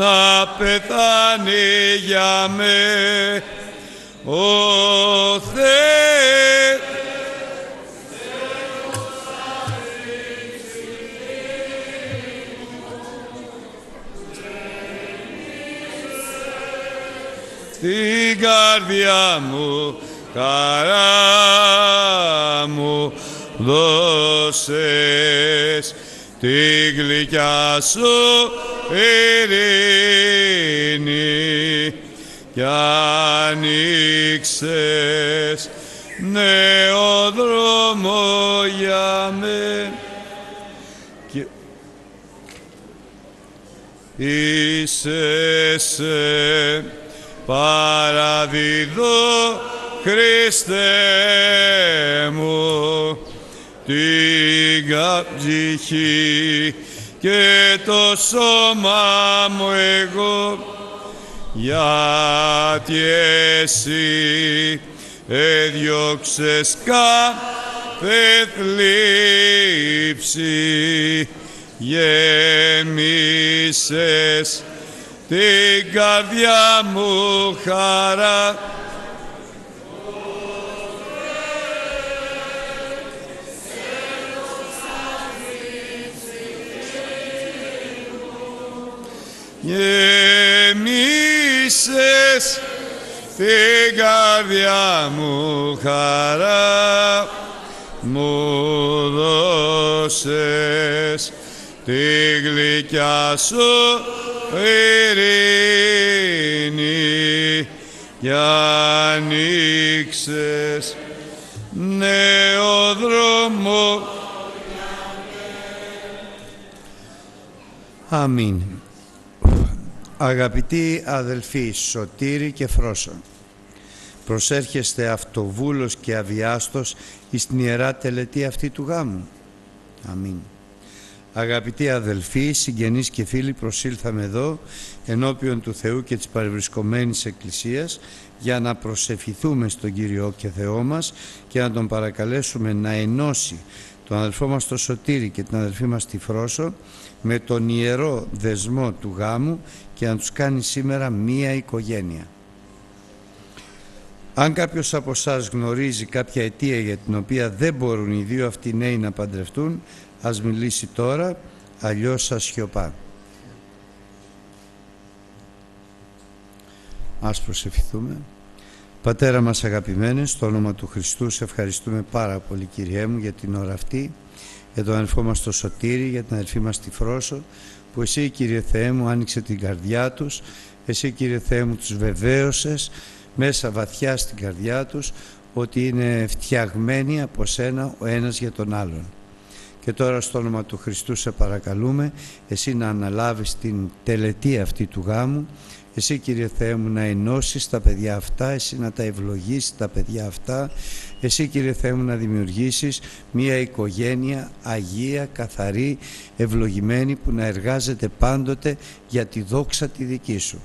να πεθάνει για με ο Θεός. Στην καρδιά μου χαρά μου δώσες τη γλυκιά σου ειρήνη κι ανοίξες νέο δρόμο για με. Και... Είσαι σε παραδίδω Χριστέ μου την καψυχή και το σώμα μου εγώ. Γιατί εσύ έδιωξες κάθε θλίψη γέμισες την καρδιά μου χαρά γεμίσες την καρδιά μου χαρά μου δώσες. Τη γλυκιά σου ειρήνη κι ανοίξες νέο δρόμο. Αμήν. Αγαπητοί αδελφοί Σωτήρη και Φρόσον, προσέρχεστε αυτοβούλος και αβιάστος εις την Ιερά Τελετή αυτή του γάμου. Αμήν. Αγαπητοί αδελφοί, συγγενείς και φίλοι, προσήλθαμε εδώ ενώπιον του Θεού και της παρευρισκομένης Εκκλησίας για να προσευχηθούμε στον Κύριο και Θεό μας και να Τον παρακαλέσουμε να ενώσει τον αδελφό μας το Σωτήρη και την αδελφή μας τη Φρόσο με τον ιερό δεσμό του γάμου και να τους κάνει σήμερα μία οικογένεια. Αν κάποιος από εσάς γνωρίζει κάποια αιτία για την οποία δεν μπορούν οι δύο αυτοί νέοι να παντρευτούν, ας μιλήσει τώρα, αλλιώς σας σιωπά. Ας προσευχηθούμε. Πατέρα μας αγαπημένε, στο όνομα του Χριστού σε ευχαριστούμε πάρα πολύ Κυριέ μου για την ώρα αυτή, για τον αδελφό μας το Σωτήρι, για την αδελφή μας τη Φρόσο, που εσύ Κύριε Θεέ μου άνοιξε την καρδιά τους, εσύ Κύριε Θεέ μου τους βεβαίωσες μέσα βαθιά στην καρδιά τους ότι είναι φτιαγμένοι από σένα ο ένας για τον άλλον. Και τώρα στο όνομα του Χριστού σε παρακαλούμε εσύ να αναλάβεις την τελετή αυτή του γάμου εσύ Κύριε Θεέ μου να ενώσεις τα παιδιά αυτά, εσύ να τα ευλογήσεις τα παιδιά αυτά, εσύ Κύριε Θεέ μου να δημιουργήσεις μια οικογένεια αγία, καθαρή, ευλογημένη που να εργάζεται πάντοτε για τη δόξα τη δική Σου.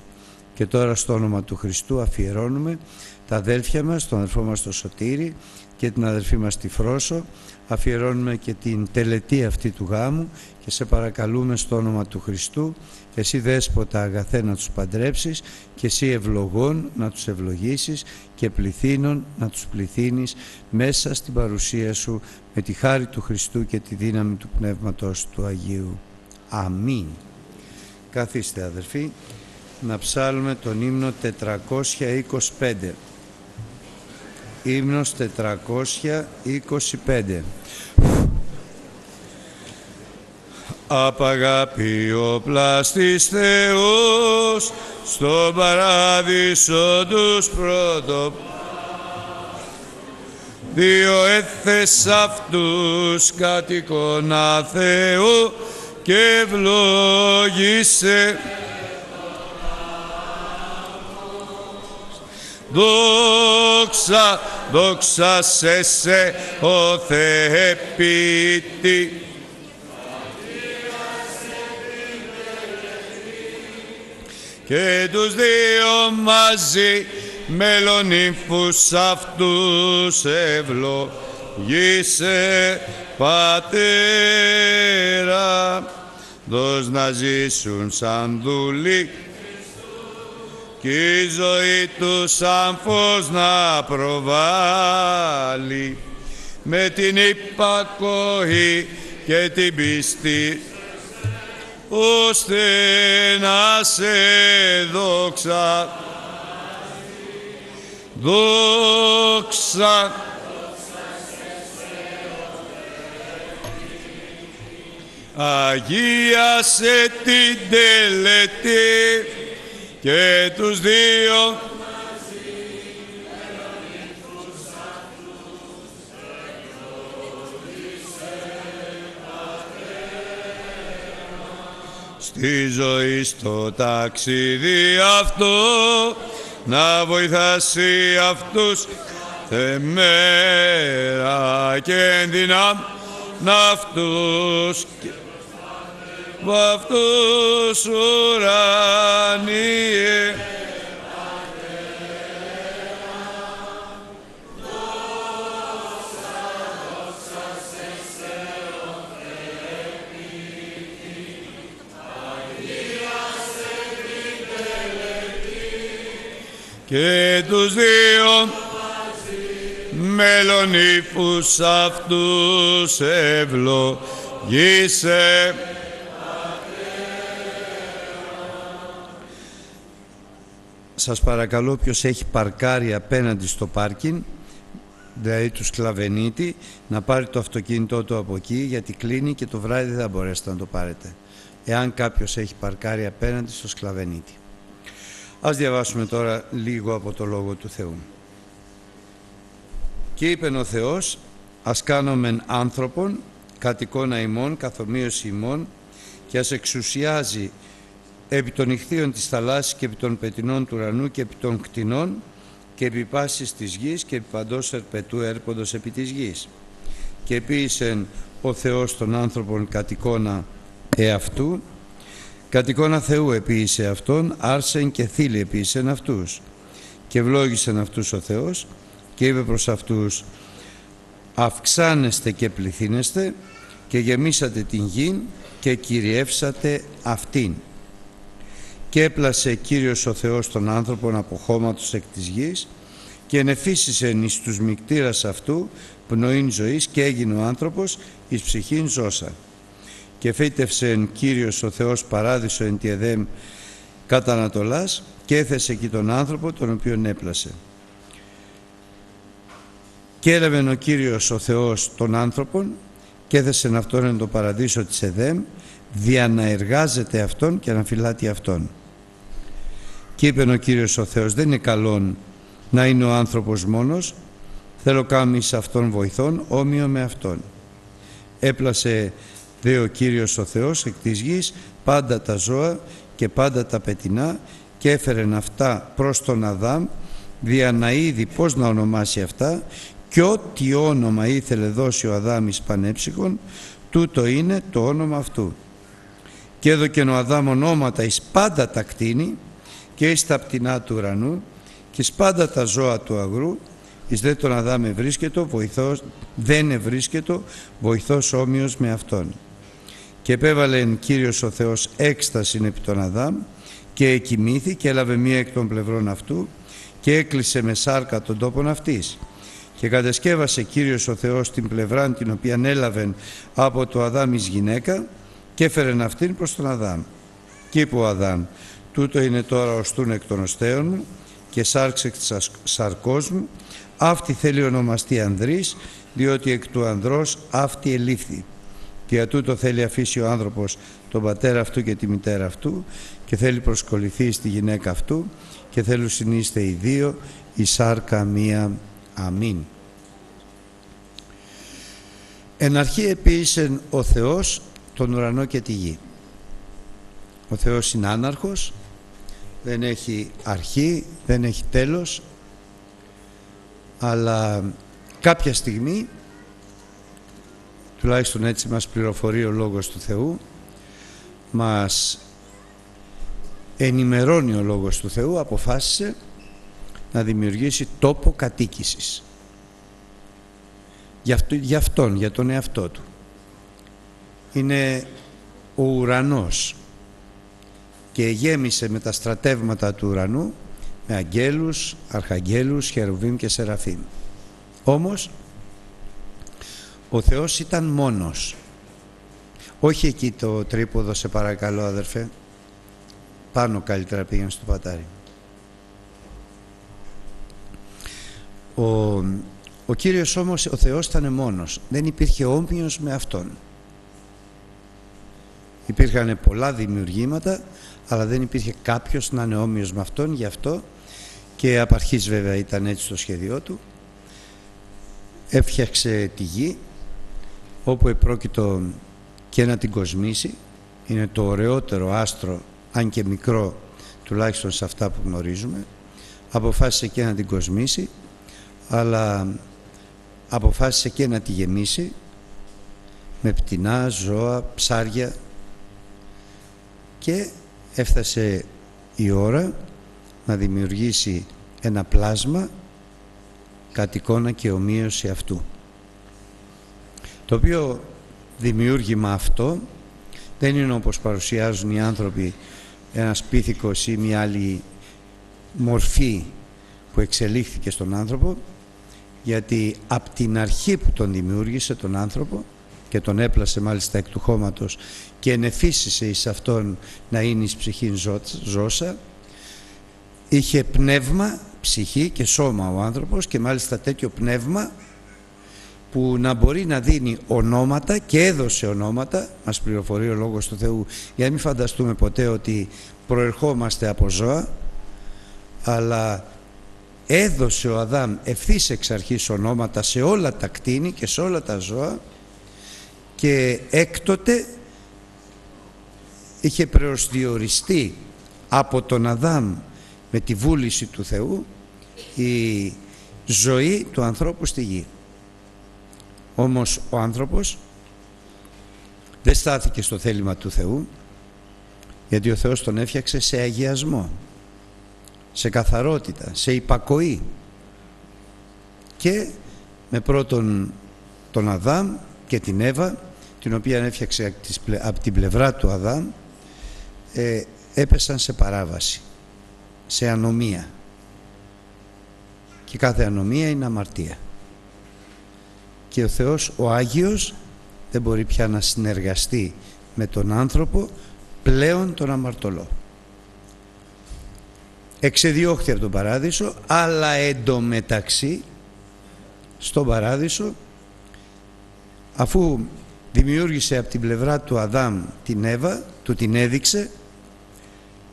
Και τώρα στο όνομα του Χριστού αφιερώνουμε τα αδέλφια μας, τον αδελφό μας τον Σωτήρη και την αδελφή μας τη Φρόσο, αφιερώνουμε και την τελετή αυτή του γάμου και σε παρακαλούμε στο όνομα του Χριστού εσύ δέσποτα αγαθέ να τους παντρέψεις και εσύ ευλογών να τους ευλογήσεις και πληθύνων να τους πληθύνεις μέσα στην παρουσία σου με τη χάρη του Χριστού και τη δύναμη του Πνεύματος του Αγίου. Αμήν. Καθίστε αδερφοί να ψάλουμε τον ύμνο 425. Ύμνος 425. Απαγάπη ο πλάστης Θεός στο παράδεισο τους πρώτο δύο έθες αυτούς κατοικώνα Θεού και ευλόγησε Δόξα, δόξα σε σε ο Θεέ ποιητή και τους δύο μαζί μελονύμφους αυτούς ευλογήσε Πατέρα. Δώσ' να ζήσουν σαν δούλοι και η ζωή του σαν φως να προβάλλει. Με την υπακοή και την πίστη ώστε να σε δόξα. Δόξα. Αγίασε την τελετή και τους δύο. Στη ζωή στο ταξίδι αυτό να βοηθάσει αυτούς. Θεμέρα και δυνάμει αυτούς β' αυτούς ουρανίε και τους δύο μελονύφους αυτούς ευλογήσε. Σας παρακαλώ ποιος έχει παρκάρει απέναντι στο πάρκιν, δηλαδή του σκλαβενίτη, να πάρει το αυτοκίνητό του από εκεί γιατί κλείνει και το βράδυ δεν θα μπορέσετε να το πάρετε. Εάν κάποιος έχει παρκάρει απέναντι στο σκλαβενίτη. Ας διαβάσουμε τώρα λίγο από το Λόγο του Θεού. Και είπε ο Θεός, ας κάνομεν άνθρωπον, κατ' εικόνα ημών, καθομοίωση ημών, και ας εξουσιάζει επί των ηχθείων της θαλάσσης και επί των πετινών του ουρανού και επί των κτηνών και επί πάσης της γης και επί παντός ερπετού έρποντος επί της γης. Και ποιησεν ο Θεός των άνθρωπων κατ' εικόνα εαυτού, κατ' εικόνα Θεού επίησε αυτόν, άρσεν και θύλη επίησεν αυτούς. Και ευλόγησεν αυτούς ο Θεός και είπε προς αυτούς «Αυξάνεστε και πληθύνεστε και γεμίσατε την γη και κυριεύσατε αυτήν». Και έπλασε Κύριος ο Θεός τον άνθρωπον από χώματος εκ της γης και ενεφύσισεν εις τους μικτήρας αυτού πνοήν ζωής και έγινε ο άνθρωπος εις ψυχήν ζώσα. Και φύτευσεν Κύριος ο Θεός παράδεισο εν τη Εδέμ κατά Ανατολάς και έθεσε εκεί τον άνθρωπο τον οποίον έπλασε. Και έλαβε ο Κύριος ο Θεός των άνθρωπων και έθεσε αυτόν εν το παραδείσο της Εδέμ δια να εργάζεται αυτόν και να φυλάτει αυτόν. Και είπε ο Κύριος ο Θεός δεν είναι καλόν να είναι ο άνθρωπος μόνος θέλω κάμεις σε αυτόν βοηθών όμοιο με αυτόν. Έπλασε δε ο Κύριος ο Θεός εκ της γης πάντα τα ζώα και πάντα τα πετινά και έφερεν αυτά προς τον Αδάμ δια να είδει πώς να ονομάσει αυτά και ό,τι όνομα ήθελε δώσει ο Αδάμις πανέψυχον τούτο είναι το όνομα αυτού και έδωκε ο Αδάμ ονόματα εις πάντα τα κτίνη και εις τα πτηνά του ουρανού και εις πάντα τα ζώα του αγρού εις δε τον Αδάμ ευρίσκετο βοηθός, δεν ευρίσκετο βοηθός όμοιος με αυτόν και επέβαλε Κύριος ο Θεός έκσταση επί τον Αδάμ και εκοιμήθη και έλαβε μία εκ των πλευρών αυτού και έκλεισε με σάρκα τον τόπον αυτής και κατεσκεύασε Κύριος ο Θεός την πλευρά την οποία έλαβε από το Αδάμ εις γυναίκα και έφερε αυτήν προς τον Αδάμ. Και είπε ο Αδάμ, τούτο είναι τώρα ο στούν εκ των οστέων μου και σάρξε εκ της σαρκός μου, αυτή θέλει ονομαστεί ανδρής, διότι εκ του ανδρός αυτή ελήφθη. Και για τούτο θέλει αφήσει ο άνθρωπος τον πατέρα αυτού και τη μητέρα αυτού και θέλει προσκοληθεί στη γυναίκα αυτού και θέλουν συνείστε οι δύο η σάρκα μία Αμήν. Εν αρχή επίησεν ο Θεός τον ουρανό και τη γη. Ο Θεός είναι άναρχος, δεν έχει αρχή, δεν έχει τέλος, αλλά κάποια στιγμή, τουλάχιστον έτσι μας πληροφορεί ο Λόγος του Θεού, μας ενημερώνει ο Λόγος του Θεού, αποφάσισε να δημιουργήσει τόπο κατοίκησης. Για, αυτό, για αυτόν, για τον εαυτό του. Είναι ο ουρανός και γέμισε με τα στρατεύματα του ουρανού με αγγέλους, αρχαγγέλους, χερουβίμ και σεραφείμ. Όμως ο Θεός ήταν μόνος. Όχι εκεί το τρίποδο σε παρακαλώ αδερφέ. Πάνω καλύτερα πήγαινε στο πατάρι. Ο, ο Κύριος όμως, ο Θεός ήταν μόνος. Δεν υπήρχε όμοιος με Αυτόν. Υπήρχαν πολλά δημιουργήματα, αλλά δεν υπήρχε κάποιος να είναι όμοιος με Αυτόν, γι' αυτό και απ' αρχής βέβαια ήταν έτσι το σχέδιό του. Έφτιαξε τη γη, όπου επρόκειτο και να την κοσμήσει. Είναι το ωραιότερο άστρο, αν και μικρό, τουλάχιστον σε αυτά που γνωρίζουμε. Αποφάσισε και να την κοσμήσει, αλλά αποφάσισε και να τη γεμίσει με πτηνά, ζώα, ψάρια και έφτασε η ώρα να δημιουργήσει ένα πλάσμα κατ' εικόνα και ομοίωση αυτού. Το οποίο δημιούργημα αυτό δεν είναι όπως παρουσιάζουν οι άνθρωποι ένας πίθηκος ή μια άλλη μορφή που εξελίχθηκε στον άνθρωπο γιατί από την αρχή που τον δημιούργησε τον άνθρωπο και τον έπλασε μάλιστα εκ του χώματος και ενεφίσισε εις αυτόν να είναι εις ψυχήν ζώσα. Είχε πνεύμα, ψυχή και σώμα ο άνθρωπος και μάλιστα τέτοιο πνεύμα που να μπορεί να δίνει ονόματα και έδωσε ονόματα, μας πληροφορεί ο Λόγος του Θεού, για να μην φανταστούμε ποτέ ότι προερχόμαστε από ζώα, αλλά έδωσε ο Αδάμ ευθύς εξ αρχής ονόματα σε όλα τα κτίνη και σε όλα τα ζώα και έκτοτε είχε προσδιοριστεί από τον Αδάμ με τη βούληση του Θεού η ζωή του ανθρώπου στη γη. Όμως ο άνθρωπος δεν στάθηκε στο θέλημα του Θεού γιατί ο Θεός τον έφτιαξε σε αγιασμό, σε καθαρότητα, σε υπακοή και με πρώτον τον Αδάμ και την Εύα την οποία έφτιαξε από την πλευρά του Αδάμ ε, έπεσαν σε παράβαση, σε ανομία και κάθε ανομία είναι αμαρτία και ο Θεός ο Άγιος δεν μπορεί πια να συνεργαστεί με τον άνθρωπο πλέον τον αμαρτωλό. Εξεδιώχθη από τον παράδεισο αλλά εντωμεταξύ στον παράδεισο αφού δημιούργησε από την πλευρά του Αδάμ την Εύα, του την έδειξε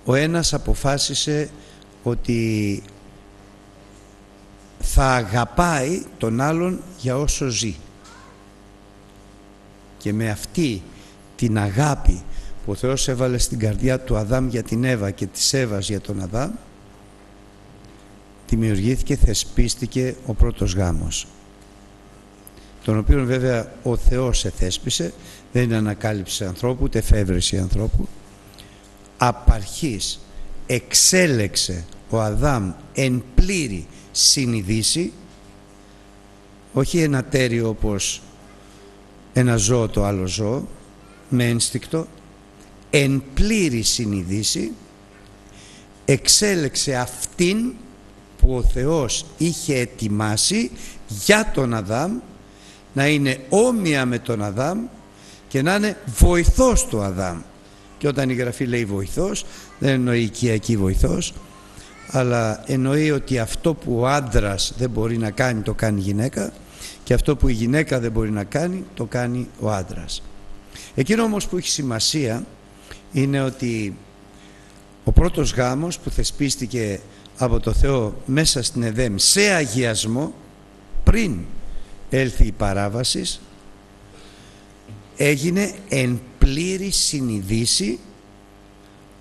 ο ένας αποφάσισε ότι θα αγαπάει τον άλλον για όσο ζει. Και με αυτή την αγάπη που ο Θεός έβαλε στην καρδιά του Αδάμ για την Εύα και της Εύας για τον Αδάμ δημιουργήθηκε, θεσπίστηκε ο πρώτος γάμος τον οποίο βέβαια ο Θεός εθέσπισε δεν είναι ανακάλυψη ανθρώπου ούτε εφεύρεση ανθρώπου. Απαρχής εξέλεξε ο Αδάμ εν πλήρη συνειδήσει όχι ένα τέρι όπως ένα ζώο το άλλο ζώο με ένστικτο εν πλήρη συνειδήσει εξέλεξε αυτήν που ο Θεός είχε ετοιμάσει για τον Αδάμ να είναι όμοια με τον Αδάμ και να είναι βοηθός του Αδάμ και όταν η Γραφή λέει βοηθός δεν εννοεί οικιακή βοηθός αλλά εννοεί ότι αυτό που ο άντρας δεν μπορεί να κάνει το κάνει η γυναίκα και αυτό που η γυναίκα δεν μπορεί να κάνει το κάνει ο άντρας. Εκείνο όμως που έχει σημασία είναι ότι ο πρώτος γάμος που θεσπίστηκε από το Θεό μέσα στην Εδέμ σε αγιασμό πριν έλθει η παράβασης έγινε εν πλήρη συνειδήση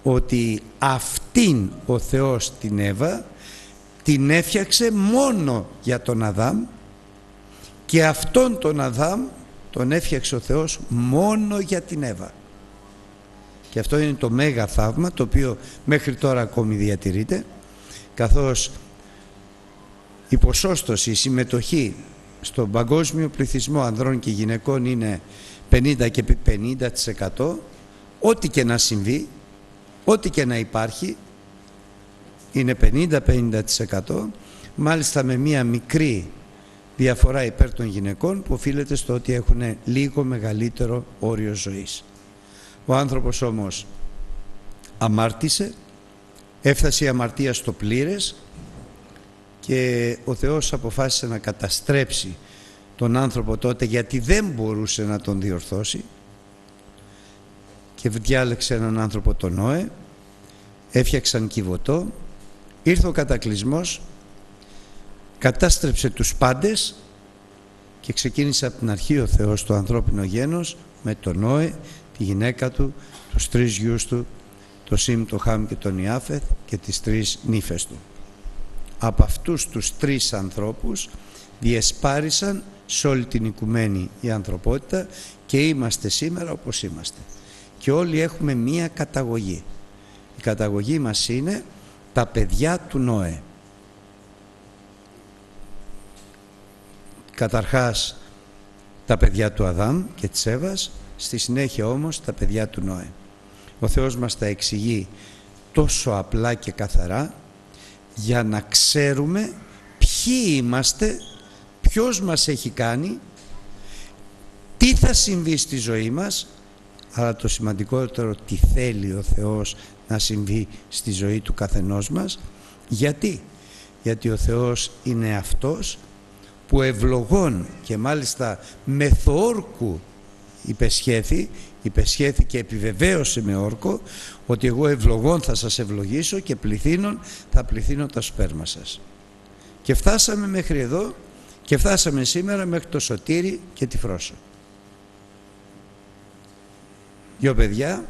ότι αυτήν ο Θεός την Εύα την έφτιαξε μόνο για τον Αδάμ και αυτόν τον Αδάμ τον έφτιαξε ο Θεός μόνο για την Εύα. Και αυτό είναι το μέγα θαύμα το οποίο μέχρι τώρα ακόμη διατηρείται καθώς η ποσόστοση, η συμμετοχή στον παγκόσμιο πληθυσμό ανδρών και γυναικών είναι 50 και 50% ό,τι και να συμβεί, ό,τι και να υπάρχει, είναι 50-50%, μάλιστα με μία μικρή διαφορά υπέρ των γυναικών που οφείλεται στο ότι έχουν λίγο μεγαλύτερο όριο ζωής. Ο άνθρωπος όμως αμάρτησε, έφτασε η αμαρτία στο πλήρες και ο Θεός αποφάσισε να καταστρέψει τον άνθρωπο τότε γιατί δεν μπορούσε να τον διορθώσει. Και διάλεξε έναν άνθρωπο τον Νόε. Έφτιαξαν κυβωτό. Ήρθε ο κατακλυσμός. Κατάστρεψε τους πάντες. Και ξεκίνησε από την αρχή ο Θεός το ανθρώπινο γένος με τον Νόε, τη γυναίκα του, τους τρεις γιους του, το Σιμ, το Χάμ και τον Ιάφεθ και τις τρεις νύφες του. Από αυτούς τους τρεις ανθρώπους διεσπάρισαν σε όλη την οικουμένη η ανθρωπότητα και είμαστε σήμερα όπως είμαστε. Και όλοι έχουμε μία καταγωγή. Η καταγωγή μας είναι τα παιδιά του Νόε. Καταρχάς τα παιδιά του Αδάμ και της Εύας, στη συνέχεια όμως τα παιδιά του Νόε. Ο Θεός μας τα εξηγεί τόσο απλά και καθαρά για να ξέρουμε ποιοι είμαστε, ποιος μας έχει κάνει, τι θα συμβεί στη ζωή μας, αλλά το σημαντικότερο τι θέλει ο Θεός να συμβεί στη ζωή του καθενός μας. Γιατί; Γιατί ο Θεός είναι αυτός που ευλογών και μάλιστα μεθόρκου υπεσχέθη, υπεσχέθη και επιβεβαίωσε με όρκο ότι εγώ ευλογών θα σας ευλογήσω και πληθύνων θα πληθύνω τα σπέρμα σας. Και φτάσαμε μέχρι εδώ και φτάσαμε σήμερα μέχρι το Σωτήρι και τη Φρόσο. Δύο παιδιά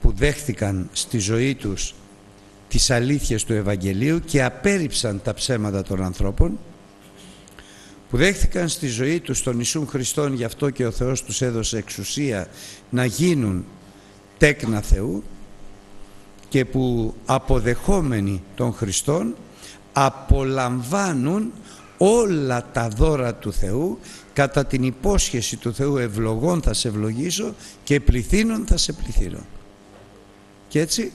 που δέχθηκαν στη ζωή τους τις αλήθειες του Ευαγγελίου και απέρριψαν τα ψέματα των ανθρώπων που δέχθηκαν στη ζωή τους τον Ιησούν Χριστόν γι' αυτό και ο Θεός τους έδωσε εξουσία να γίνουν τέκνα Θεού και που αποδεχόμενοι τον Χριστόν απολαμβάνουν όλα τα δώρα του Θεού κατά την υπόσχεση του Θεού ευλογών θα σε ευλογήσω και πληθύνων θα σε πληθύνω. Και έτσι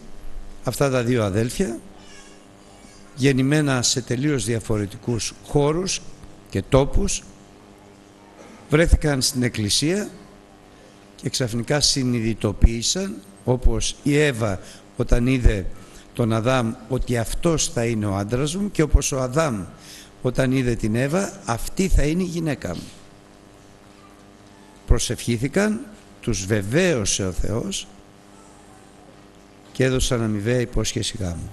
αυτά τα δύο αδέλφια γεννημένα σε τελείως διαφορετικούς χώρους και τόπους βρέθηκαν στην εκκλησία και ξαφνικά συνειδητοποίησαν όπως η Εύα όταν είδε τον Αδάμ ότι αυτός θα είναι ο άντρας μου και όπως ο Αδάμ όταν είδε την Εύα αυτή θα είναι η γυναίκα μου. Προσευχήθηκαν, τους βεβαίωσε ο Θεός και έδωσαν αμοιβαία υπόσχεση γάμου.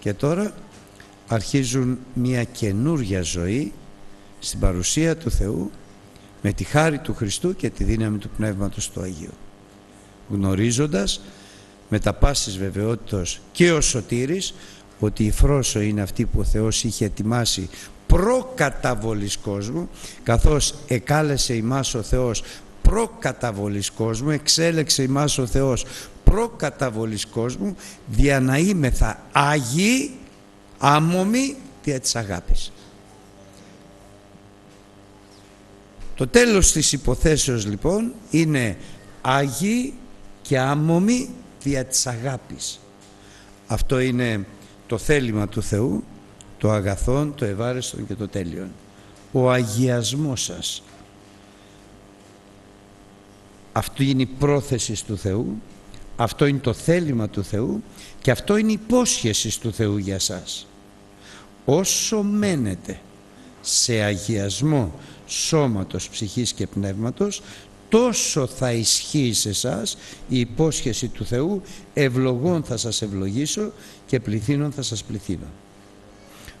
Και τώρα αρχίζουν μια καινούρια ζωή στην παρουσία του Θεού με τη χάρη του Χριστού και τη δύναμη του Πνεύματος του Αγίου. Γνωρίζοντας με τα πάσης βεβαιότητος και ο Σωτήρης ότι η φρόσο είναι αυτή που ο Θεός είχε ετοιμάσει προκαταβολής κόσμου καθώς εκάλεσε ημάς ο Θεός προκαταβολής κόσμου εξέλεξε ημάς ο Θεός προκαταβολής κόσμου δια να είμεθα Άγιοι άμομοι δια της αγάπης. Το τέλος της υποθέσεως λοιπόν είναι Άγιοι και άμομοι δια της αγάπης. Αυτό είναι το θέλημα του Θεού, το αγαθόν, το ευάρεστον και το τέλειον. Ο αγιασμός σας. Αυτή είναι η πρόθεση του Θεού, αυτό είναι το θέλημα του Θεού και αυτό είναι η υπόσχεση του Θεού για σας. Όσο μένετε σε αγιασμό σώματος, ψυχής και πνεύματος, τόσο θα ισχύει σε εσάς η υπόσχεση του Θεού ευλογών θα σας ευλογήσω και πληθύνων θα σας πληθύνω.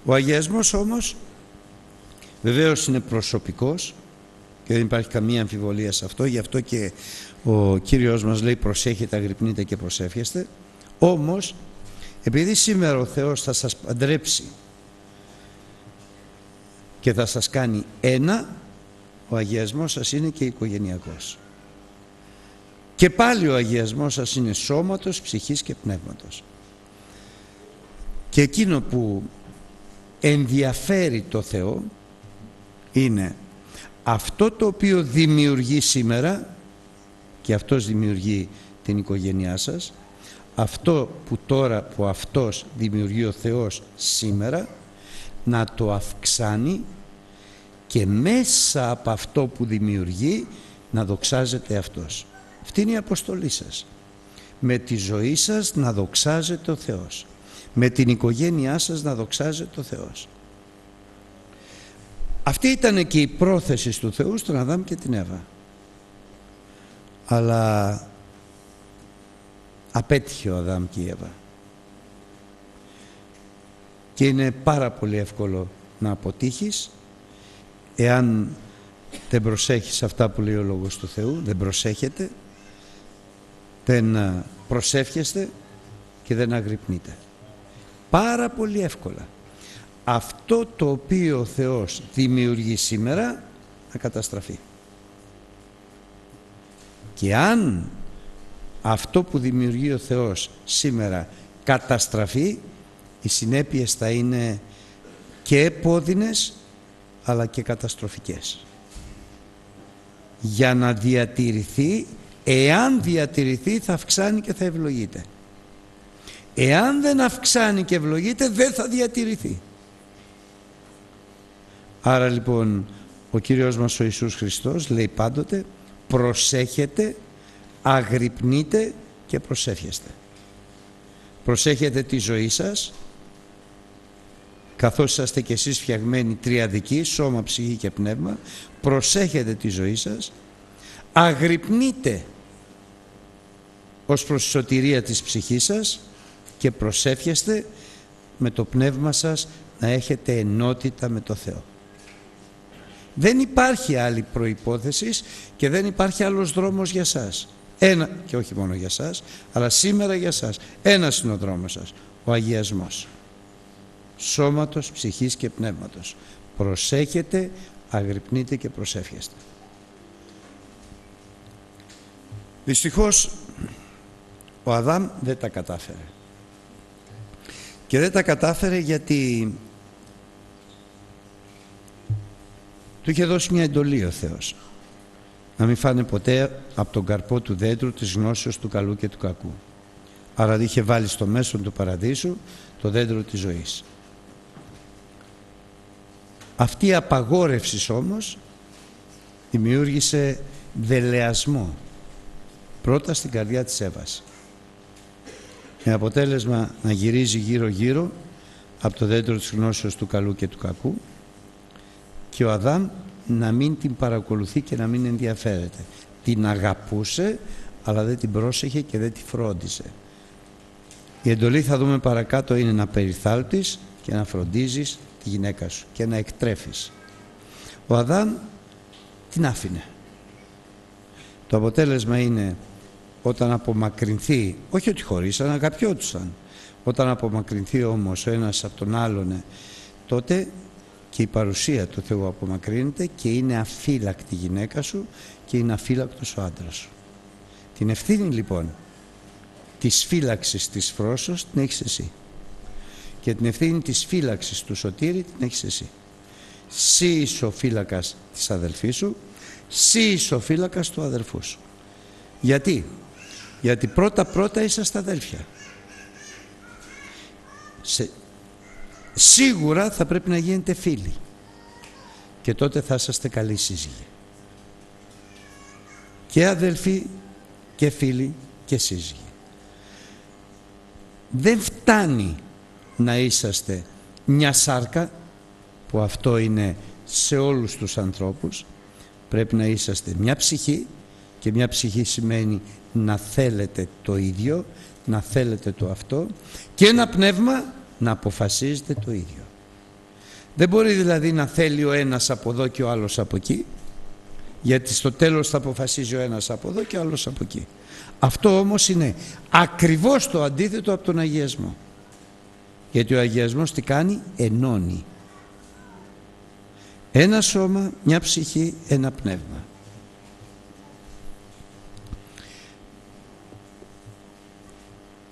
Ο αγιασμός όμως βεβαίως είναι προσωπικός και δεν υπάρχει καμία αμφιβολία σε αυτό γι' αυτό και ο Κύριος μας λέει προσέχετε, αγρυπνείτε και προσεύχεστε όμως επειδή σήμερα ο Θεός θα σας παντρέψει και θα σας κάνει ένα ο αγιασμός σας είναι και οικογενειακός. Και πάλι ο αγιασμός σας είναι σώματος, ψυχής και πνεύματος. Και εκείνο που ενδιαφέρει το Θεό είναι αυτό το οποίο δημιουργεί σήμερα και Αυτός δημιουργεί την οικογένειά σας. Αυτό που τώρα που Αυτός δημιουργεί ο Θεός σήμερα να το αυξάνει και μέσα από αυτό που δημιουργεί να δοξάζεται Αυτός. Αυτή είναι η αποστολή σας. Με τη ζωή σας να δοξάζεται ο Θεός. Με την οικογένειά σας να δοξάζεται ο Θεός. Αυτή ήταν και η πρόθεση του Θεού στον Αδάμ και την Εύα. Αλλά απέτυχε ο Αδάμ και η Εύα. Και είναι πάρα πολύ εύκολο να αποτύχεις εάν δεν προσέχεις αυτά που λέει ο Λόγος του Θεού, δεν προσέχετε, δεν προσεύχεστε και δεν αγρυπνείτε. Πάρα πολύ εύκολα. Αυτό το οποίο ο Θεός δημιουργεί σήμερα να καταστραφεί. Και αν αυτό που δημιουργεί ο Θεός σήμερα καταστραφεί, οι συνέπειες θα είναι και επώδυνες αλλά και καταστροφικές. Για να διατηρηθεί, εάν διατηρηθεί θα αυξάνει και θα ευλογείται. Εάν δεν αυξάνει και ευλογείται δεν θα διατηρηθεί. Άρα λοιπόν ο Κύριος μας ο Ιησούς Χριστός λέει πάντοτε προσέχετε, αγρυπνείτε και προσεύχεστε. Προσέχετε τη ζωή σας καθώς είσαστε κι εσείς φτιαγμένοι τριαδικοί, σώμα, ψυχή και πνεύμα, προσέχετε τη ζωή σας, αγρυπνείτε ως προς τη σωτηρία της ψυχής σας και προσεύχεστε με το πνεύμα σας να έχετε ενότητα με το Θεό. Δεν υπάρχει άλλη προϋπόθεση και δεν υπάρχει άλλος δρόμος για σας. Ένα, και όχι μόνο για σας, αλλά σήμερα για σας. Ένας είναι ο δρόμος σας, ο αγιασμός. Σώματος, ψυχής και πνεύματος. Προσέχετε, αγρυπνείτε και προσεύχεστε. Δυστυχώς ο Αδάμ δεν τα κατάφερε. Και δεν τα κατάφερε γιατί Του είχε δώσει μια εντολή ο Θεός. Να μην φάνε ποτέ από τον καρπό του δέντρου της γνώσεως του καλού και του κακού. Άρα είχε βάλει στο μέσο του παραδείσου το δέντρο της ζωής. Αυτή η απαγόρευση όμως δημιούργησε δελεασμό πρώτα στην καρδιά της Εύας. Με αποτέλεσμα να γυρίζει γύρω γύρω από το δέντρο της γνώσεως του καλού και του κακού και ο Αδάμ να μην την παρακολουθεί και να μην ενδιαφέρεται. Την αγαπούσε αλλά δεν την πρόσεχε και δεν τη φρόντισε. Η εντολή θα δούμε παρακάτω είναι να περιθάλπτεις και να φροντίζεις τη γυναίκα σου και να εκτρέφεις. Ο Αδάμ την άφηνε. Το αποτέλεσμα είναι όταν απομακρυνθεί, όχι ότι χωρίσαν, αγαπιόντουσαν. Όταν απομακρυνθεί όμως ο ένας από τον άλλον, τότε και η παρουσία του Θεού απομακρύνεται και είναι αφύλακτη η γυναίκα σου και είναι αφύλακτος ο άντρας σου. Την ευθύνη λοιπόν της φύλαξης της φρόσος την έχεις εσύ και την ευθύνη της φύλαξης του σωτήρη την έχεις εσύ. Σύ είσαι ο φύλακας της αδελφής σου, σύ είσαι ο φύλακας του αδελφού σου. Γιατί; Γιατί πρώτα πρώτα είσαστε αδέλφια. Σε, σίγουρα θα πρέπει να γίνετε φίλοι και τότε θα είσαστε καλοί σύζυγοι και αδελφοί και φίλοι και σύζυγοι δεν φτάνει να είσαστε μια σάρκα που αυτό είναι σε όλους τους ανθρώπους πρέπει να είσαστε μια ψυχή και μια ψυχή σημαίνει να θέλετε το ίδιο να θέλετε το αυτό και ένα πνεύμα να αποφασίζετε το ίδιο. Δεν μπορεί δηλαδή να θέλει ο ένας από εδώ και ο άλλος από εκεί γιατί στο τέλος θα αποφασίζει ο ένας από εδώ και ο άλλος από εκεί. Αυτό όμως είναι ακριβώς το αντίθετο από τον αγιασμό. Γιατί ο αγιασμός τι κάνει, ενώνει. Ένα σώμα, μια ψυχή, ένα πνεύμα.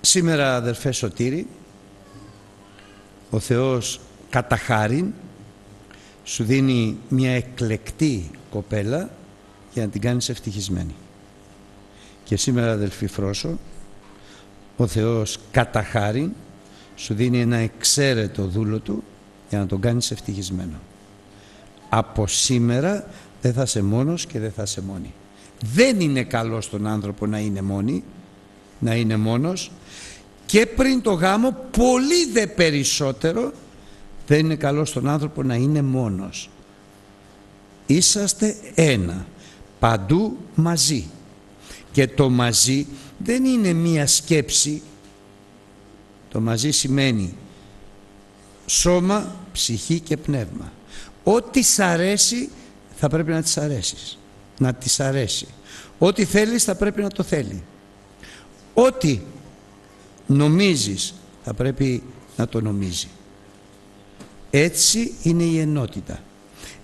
Σήμερα αδερφέ Σωτήρη ο Θεός κατά χάριν σου δίνει μια εκλεκτή κοπέλα για να την κάνεις ευτυχισμένη. Και σήμερα αδελφοί Φρόσο, ο Θεός κατά χάρη σου δίνει ένα εξαίρετο δούλο του για να τον κάνεις ευτυχισμένο. Από σήμερα δεν θα είσαι μόνος και δεν θα είσαι μόνη. Δεν είναι καλό στον άνθρωπο να είναι μόνη, να είναι μόνος και πριν το γάμο πολύ δε περισσότερο δεν είναι καλό στον άνθρωπο να είναι μόνος. Είσαστε ένα, παντού μαζί. Και το μαζί δεν είναι μία σκέψη. Το μαζί σημαίνει σώμα, ψυχή και πνεύμα. Ό,τι σ' αρέσει θα πρέπει να της αρέσεις. Να της αρέσει. Ό,τι θέλεις θα πρέπει να το θέλει. Ό,τι νομίζεις θα πρέπει να το νομίζει. Έτσι είναι η ενότητα.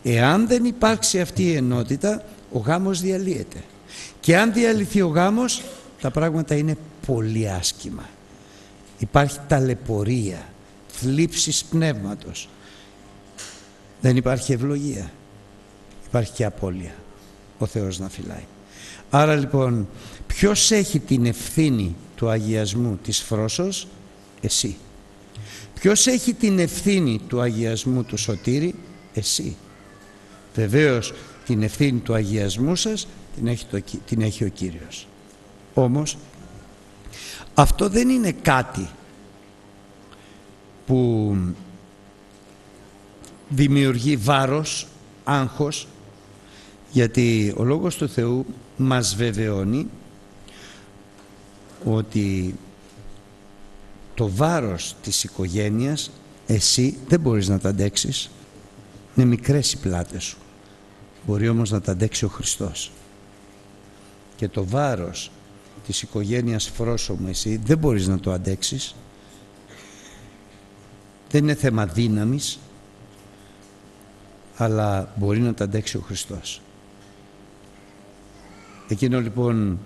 Εάν δεν υπάρξει αυτή η ενότητα, ο γάμος διαλύεται. Και αν διαλυθεί ο γάμος, τα πράγματα είναι πολύ άσκημα. Υπάρχει ταλαιπωρία, θλίψης πνεύματος. Δεν υπάρχει ευλογία. Υπάρχει και απώλεια. Ο Θεός να φυλάει. Άρα λοιπόν, ποιος έχει την ευθύνη του αγιασμού της φρόσος, εσύ. Ποιος έχει την ευθύνη του αγιασμού του σωτήρι, εσύ. Βεβαίως την ευθύνη του αγιασμού σας την έχει, το, την έχει ο Κύριος. Όμως αυτό δεν είναι κάτι που δημιουργεί βάρος, άγχος, γιατί ο Λόγος του Θεού μας βεβαιώνει ότι το βάρος της οικογένειας εσύ δεν μπορείς να τα αντέξεις. Είναι μικρές οι πλάτες σου. Μπορεί όμως να τα αντέξει ο Χριστός. Και το βάρος της οικογένειας φρόσωμου εσύ δεν μπορείς να το αντέξεις. Δεν είναι θέμα δύναμης, αλλά μπορεί να τα αντέξει ο Χριστός. Εκείνο λοιπόν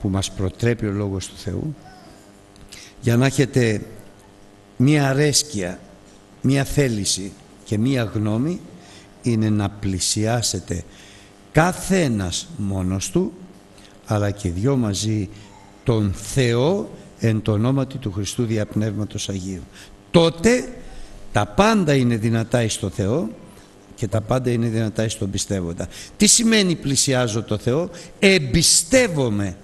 που μας προτρέπει ο Λόγος του Θεού για να έχετε μία αρέσκεια, μία θέληση και μία γνώμη είναι να πλησιάσετε κάθε ένας μόνος του αλλά και δυο μαζί τον Θεό εν το ονόματι του Χριστού Διαπνεύματος Αγίου. Τότε τα πάντα είναι δυνατά εις το Θεό και τα πάντα είναι δυνατά εις τον πιστεύοντα. Τι σημαίνει πλησιάζω το Θεό; Εμπιστεύομαι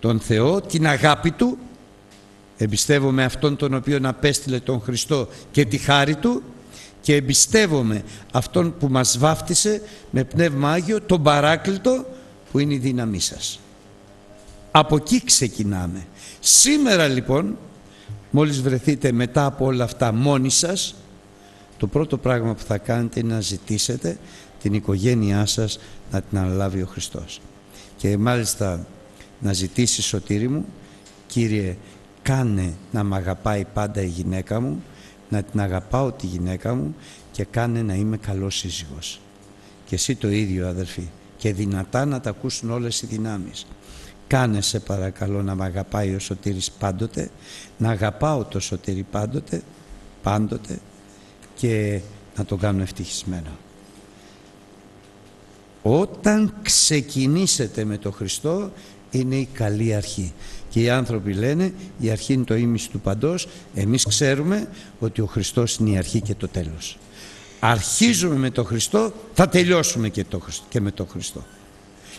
τον Θεό, την αγάπη Του, εμπιστεύομαι Αυτόν τον οποίο απέστειλε τον Χριστό και τη χάρη Του και εμπιστεύομαι Αυτόν που μας βάφτισε με Πνεύμα Άγιο, τον Παράκλητο που είναι η δύναμή σας. Από εκεί ξεκινάμε. Σήμερα λοιπόν, μόλις βρεθείτε μετά από όλα αυτά μόνοι σας, το πρώτο πράγμα που θα κάνετε είναι να ζητήσετε την οικογένειά σας να την αναλάβει ο Χριστός. Και μάλιστα να ζητήσει σωτήρι μου, Κύριε κάνε να μ' αγαπάει πάντα η γυναίκα μου, να την αγαπάω τη γυναίκα μου και κάνε να είμαι καλός σύζυγος. Και εσύ το ίδιο αδερφοί και δυνατά να τα ακούσουν όλες οι δυνάμεις. Κάνε σε παρακαλώ να μ' αγαπάει ο Σωτήρης πάντοτε, να αγαπάω το Σωτήρη πάντοτε, πάντοτε και να τον κάνω ευτυχισμένο. Όταν ξεκινήσετε με τον Χριστό είναι η καλή αρχή. Και οι άνθρωποι λένε η αρχή είναι το ίμιση του παντός. Εμείς ξέρουμε ότι ο Χριστός είναι η αρχή και το τέλος. Αρχίζουμε με τον Χριστό, θα τελειώσουμε και, το, και με τον Χριστό.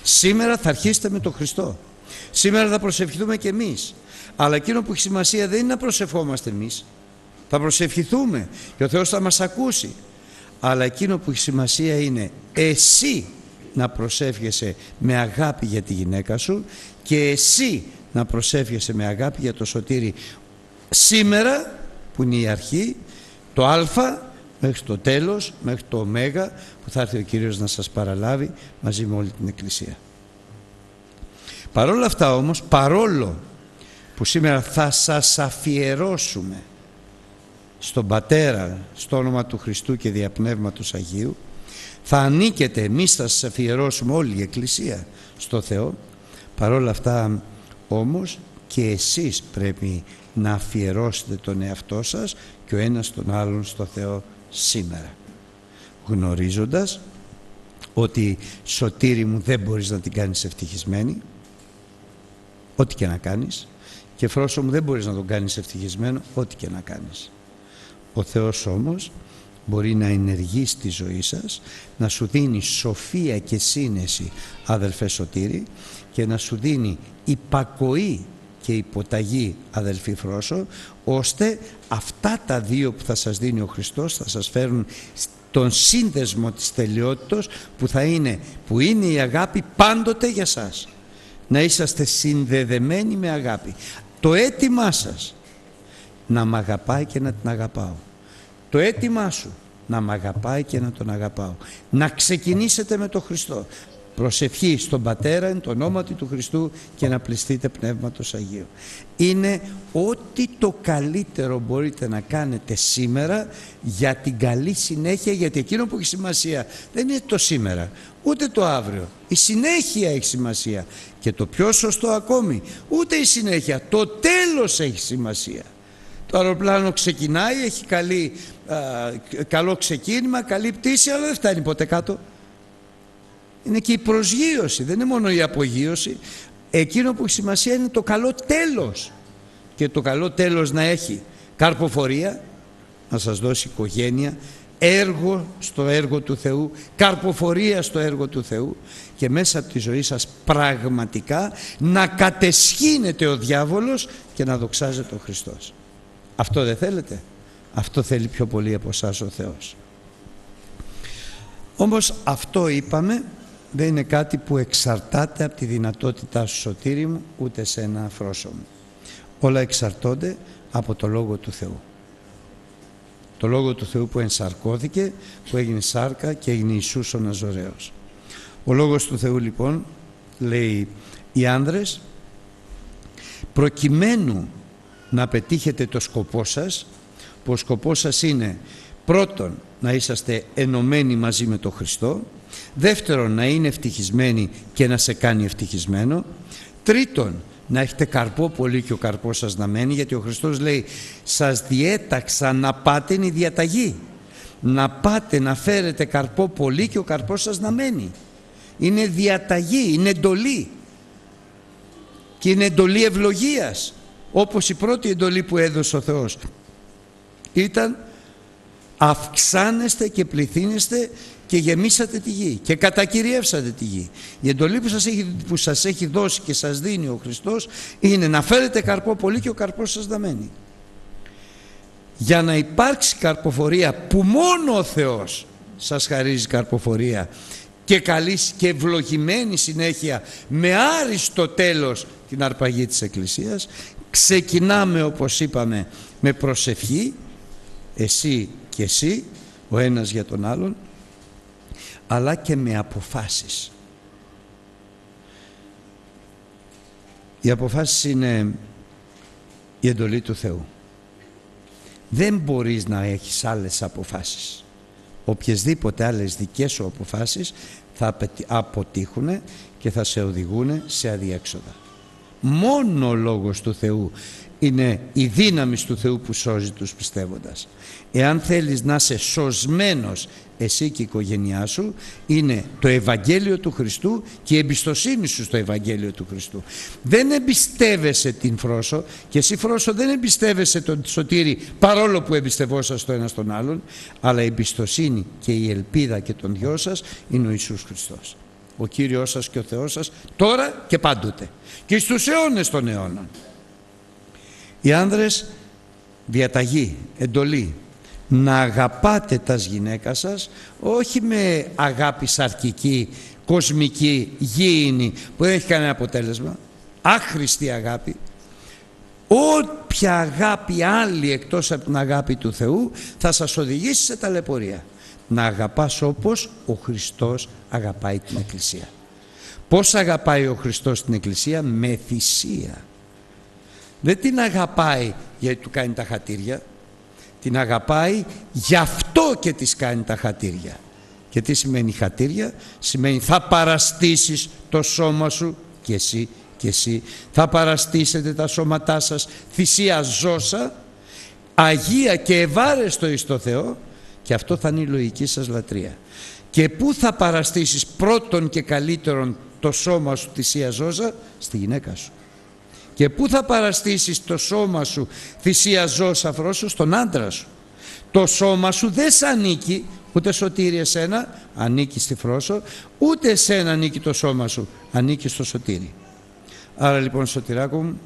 Σήμερα θα αρχίσετε με τον Χριστό. Σήμερα θα προσευχηθούμε και εμείς. Αλλά εκείνο που έχει σημασία δεν είναι να προσευχόμαστε εμείς. Θα προσευχηθούμε και ο Θεός θα μας ακούσει. Αλλά εκείνο που έχει σημασία είναι εσύ να προσεύχεσαι με αγάπη για τη γυναίκα σου και εσύ να προσεύχεσαι με αγάπη για το σωτήρι σήμερα που είναι η αρχή το α μέχρι το τέλος, μέχρι το ω που θα έρθει ο Κύριος να σας παραλάβει μαζί με όλη την Εκκλησία. Παρόλα αυτά όμως, παρόλο που σήμερα θα σας αφιερώσουμε στον Πατέρα, στο όνομα του Χριστού και διαπνεύματος Αγίου, θα ανήκετε, εμείς θα σας αφιερώσουμε όλη η Εκκλησία στο Θεό. Παρόλα αυτά όμως και εσείς πρέπει να αφιερώσετε τον εαυτό σας και ο ένας τον άλλον στο Θεό σήμερα. Γνωρίζοντας ότι σωτήρι μου δεν μπορείς να την κάνεις ευτυχισμένη ό,τι και να κάνεις και φρόσο μου δεν μπορείς να τον κάνεις ευτυχισμένο ό,τι και να κάνεις. Ο Θεός όμως μπορεί να ενεργεί στη ζωή σας, να σου δίνει σοφία και σύνεση αδελφέ Σωτήρη και να σου δίνει υπακοή και υποταγή αδελφή Φρόσο ώστε αυτά τα δύο που θα σας δίνει ο Χριστός θα σας φέρουν τον σύνδεσμο της τελειότητος που θα είναι, που είναι η αγάπη πάντοτε για σας να είσαστε συνδεδεμένοι με αγάπη. Το αίτημά σας να μ' αγαπάει και να την αγαπάω. Το αίτημά σου να μ' αγαπάει και να τον αγαπάω. Να ξεκινήσετε με τον Χριστό. Προσευχή στον Πατέρα εν το όνομα του Χριστού και να πληστείτε Πνεύματος Αγίου. Είναι ό,τι το καλύτερο μπορείτε να κάνετε σήμερα για την καλή συνέχεια γιατί εκείνο που έχει σημασία δεν είναι το σήμερα ούτε το αύριο. Η συνέχεια έχει σημασία και το πιο σωστό ακόμη ούτε η συνέχεια, το τέλος έχει σημασία. Το αεροπλάνο ξεκινάει, έχει καλή, καλό ξεκίνημα, καλή πτήση αλλά δεν φτάνει ποτέ κάτω είναι και η προσγείωση, δεν είναι μόνο η απογείωση. Εκείνο που έχει σημασία είναι το καλό τέλος. Και το καλό τέλος να έχει καρποφορία, να σας δώσει οικογένεια, έργο στο έργο του Θεού, καρποφορία στο έργο του Θεού και μέσα από τη ζωή σας πραγματικά να κατεσχύνεται ο διάβολος και να δοξάζεται ο Χριστός. Αυτό δεν θέλετε; Αυτό θέλει πιο πολύ από εσάς ο Θεός. Όμως αυτό είπαμε δεν είναι κάτι που εξαρτάται από τη δυνατότητά σου σωτήρι μου ούτε σε ένα αφρόσο μου. Όλα εξαρτώνται από το Λόγο του Θεού. Το Λόγο του Θεού που ενσαρκώθηκε, που έγινε σάρκα και έγινε Ιησούς ο Ναζωραίος. Ο Λόγος του Θεού λοιπόν λέει οι άνδρες προκειμένου να πετύχετε το σκοπό σας που ο σκοπός σας είναι πρώτον να είσαστε ενωμένοι μαζί με τον Χριστό Δεύτερον, να είναι ευτυχισμένοι και να σε κάνει ευτυχισμένο. Τρίτον, να έχετε καρπό πολύ και ο καρπός σας να μένει, γιατί ο Χριστός λέει «Σας διέταξα να πάτε είναι η διαταγή». Να πάτε να φέρετε καρπό πολύ και ο καρπός σας να μένει. Είναι διαταγή, είναι εντολή. Και είναι εντολή ευλογίας, όπως η πρώτη εντολή που έδωσε ο Θεός. Ήταν αυξάνεστε και πληθύνεστε και γεμίσατε τη γη και κατακυριεύσατε τη γη. Η εντολή που σας, έχει, που σας έχει δώσει και σας δίνει ο Χριστός είναι να φέρετε καρπό πολύ και ο καρπός σας να μένει. Για να υπάρξει καρποφορία που μόνο ο Θεός σας χαρίζει καρποφορία και καλή και ευλογημένη συνέχεια με άριστο τέλος την αρπαγή της Εκκλησίας ξεκινάμε όπως είπαμε με προσευχή εσύ και εσύ ο ένας για τον άλλον αλλά και με αποφάσεις. Οι αποφάσεις είναι η εντολή του Θεού. Δεν μπορείς να έχεις άλλες αποφάσεις. Οποιεσδήποτε άλλες δικές σου αποφάσεις θα αποτύχουν και θα σε οδηγούν σε αδιέξοδα. Μόνο ο Λόγος του Θεού είναι η δύναμη του Θεού που σώζει τους πιστεύοντας. Εάν θέλεις να είσαι σωσμένος εσύ και η οικογένειά σου είναι το Ευαγγέλιο του Χριστού και η εμπιστοσύνη σου στο Ευαγγέλιο του Χριστού. Δεν εμπιστεύεσαι την Φρόσο και εσύ Φρόσο δεν εμπιστεύεσαι τον Σωτήρη παρόλο που εμπιστευόσαστε το ένας στον άλλον αλλά η εμπιστοσύνη και η ελπίδα και τον δυο σας είναι ο Ιησούς Χριστός. Ο Κύριος σας και ο Θεός σας τώρα και πάντοτε και στους αιώνες των αιώνων. Οι άνδρες διαταγή, εντολή, να αγαπάτε τας γυναίκα σας όχι με αγάπη σαρκική, κοσμική, γήινη που δεν έχει κανένα αποτέλεσμα. Άχρηστη αγάπη. Όποια αγάπη άλλη εκτός από την αγάπη του Θεού θα σας οδηγήσει σε ταλαιπωρία. Να αγαπάς όπως ο Χριστός αγαπάει την Εκκλησία. Πως αγαπάει ο Χριστός την Εκκλησία; Με θυσία δεν την αγαπάει γιατί του κάνει τα χατήρια. Την αγαπάει γι' αυτό και της κάνει τα χατήρια. Και τι σημαίνει χατήρια; Σημαίνει θα παραστήσεις το σώμα σου και εσύ και εσύ. Θα παραστήσετε τα σώματά σας θυσία ζώσα αγία και ευάρεστο εις το Θεό και αυτό θα είναι η λογική σας λατρεία. Και πού θα παραστήσεις πρώτον και καλύτερον το σώμα σου θυσία ζώσα στη γυναίκα σου Και πού θα παραστήσεις το σώμα σου θυσία ζώος αφρόσου στον άντρα σου. Το σώμα σου δεν σ' ανήκει, ούτε σωτήρι εσένα, ανήκει στη φρόσο, ούτε εσένα ανήκει το σώμα σου, ανήκει στο σωτήρι. Άρα λοιπόν σωτηράκο μου,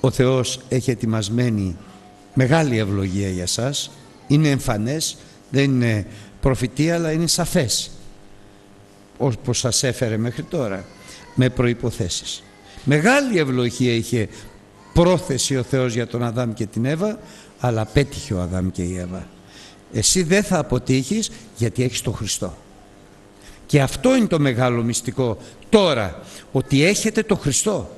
ο Θεός έχει ετοιμασμένη μεγάλη ευλογία για σας, είναι εμφανές, δεν είναι προφητεία αλλά είναι σαφές όπως σας έφερε μέχρι τώρα με προϋποθέσεις. Μεγάλη ευλογία είχε πρόθεση ο Θεός για τον Αδάμ και την Εύα αλλά πέτυχε ο Αδάμ και η Εύα. Εσύ δεν θα αποτύχεις γιατί έχεις τον Χριστό. Και αυτό είναι το μεγάλο μυστικό τώρα, ότι έχετε το Χριστό.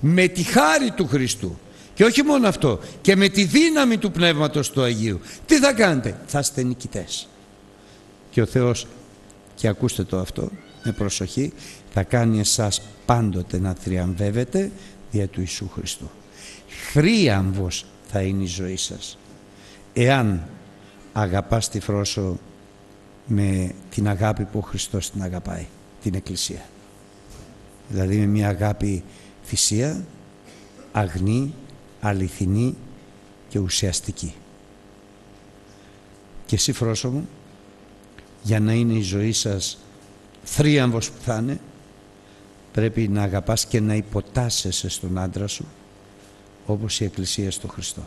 Με τη χάρη του Χριστού. Και όχι μόνο αυτό, και με τη δύναμη του Πνεύματος του Αγίου. Τι θα κάνετε, θα είστε νικητές. Και ο Θεός, και ακούστε το αυτό με προσοχή, θα κάνει εσάς πάντοτε να θριαμβεύετε δια του Ιησού Χριστού. Θρίαμβος θα είναι η ζωή σας. Εάν αγαπάς τη φρόσο με την αγάπη που ο Χριστός την αγαπάει, την Εκκλησία. Δηλαδή με μια αγάπη θυσία, αγνή, αληθινή και ουσιαστική. Και εσύ φρόσο μου, για να είναι η ζωή σας θρίαμβος που θα είναι, πρέπει να αγαπάς και να υποτάσσεσαι στον άντρα σου, όπως η Εκκλησία στο Χριστό.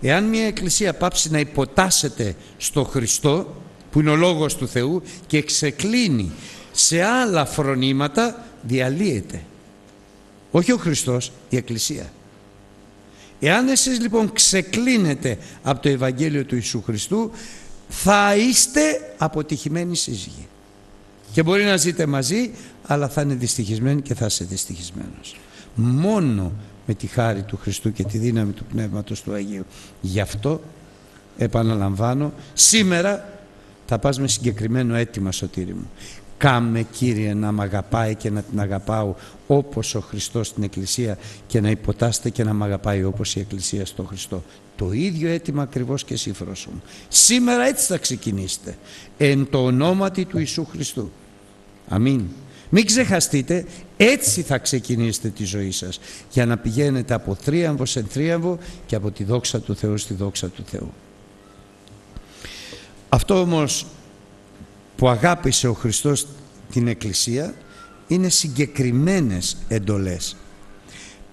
Εάν μια Εκκλησία πάψει να υποτάσσεται στο Χριστό, που είναι ο Λόγος του Θεού και ξεκλίνει σε άλλα φρονήματα, διαλύεται. Όχι ο Χριστός, η Εκκλησία. Εάν εσείς λοιπόν ξεκλίνετε από το Ευαγγέλιο του Ιησού Χριστού, θα είστε αποτυχημένοι σύζυγοι. Και μπορεί να ζείτε μαζί, αλλά θα είναι δυστυχισμένοι και θα είσαι δυστυχισμένος. Μόνο με τη χάρη του Χριστού και τη δύναμη του Πνεύματος του Αγίου. Γι' αυτό επαναλαμβάνω, σήμερα θα πας με συγκεκριμένο αίτημα σωτήρι μου. Κάμε Κύριε να μ' αγαπάει και να την αγαπάω όπως ο Χριστός στην Εκκλησία και να υποτάστε και να μ' αγαπάει όπως η Εκκλησία στο Χριστό. Το ίδιο αίτημα ακριβώς και εσύ φρόσο μου. Σήμερα έτσι θα ξεκινήσετε. Εν το ονόματι του Ιησού Χριστού. Αμήν. Μην ξεχαστείτε, έτσι θα ξεκινήσετε τη ζωή σας για να πηγαίνετε από θρίαμβο σε θρίαμβο και από τη δόξα του Θεού στη δόξα του Θεού. Αυτό όμως που αγάπησε ο Χριστός την Εκκλησία είναι συγκεκριμένες εντολές.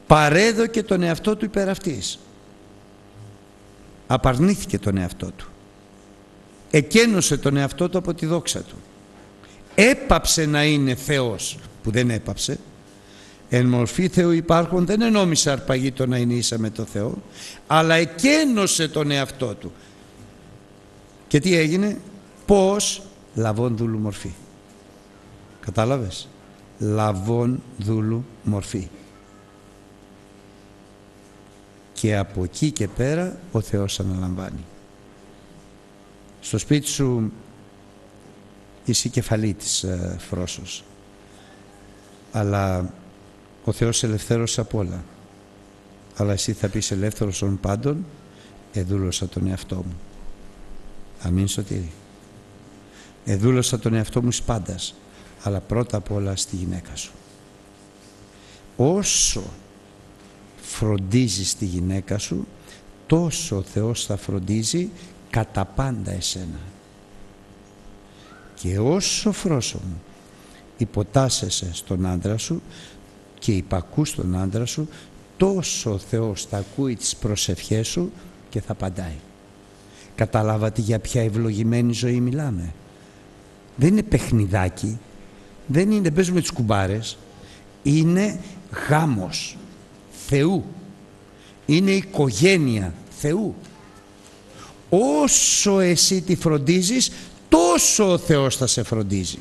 Παρέδωκε τον εαυτό του υπέρ αυτής. Απαρνήθηκε τον εαυτό του. Εκένωσε τον εαυτό του από τη δόξα του. Έπαψε να είναι Θεός που δεν έπαψε. Εν μορφή Θεού υπάρχουν δεν ενόμισε αρπαγή το να είναι ίσα με το Θεό αλλά εκένωσε τον εαυτό του. Και τι έγινε, πώς; Λαβών δούλου μορφή. Κατάλαβες, λαβών δούλου μορφή. Και από εκεί και πέρα ο Θεός αναλαμβάνει. Στο σπίτι σου είσαι κεφαλή της ε, φρόσος. Αλλά ο Θεός ελευθέρωσε από όλα. Αλλά εσύ θα πεις ελεύθερος των πάντων, εδούλωσα τον εαυτό μου. Αμήν σωτήρι. Εδούλωσα τον εαυτό μου σπάντας, αλλά πρώτα απ' όλα στη γυναίκα σου. Όσο φροντίζεις τη γυναίκα σου, τόσο ο Θεός θα φροντίζει κατά πάντα εσένα. Και όσο μου υποτάσσεσαι στον άντρα σου και υπακούς στον άντρα σου, τόσο ο Θεός θα ακούει τις προσευχές σου και θα απαντάει. Καταλάβατε για ποια ευλογημένη ζωή μιλάμε; Δεν είναι παιχνιδάκι, δεν είναι παίζουμε τις κουμπάρες, είναι γάμος Θεού. Είναι οικογένεια Θεού. Όσο εσύ τη φροντίζεις, τόσο ο Θεός θα σε φροντίζει.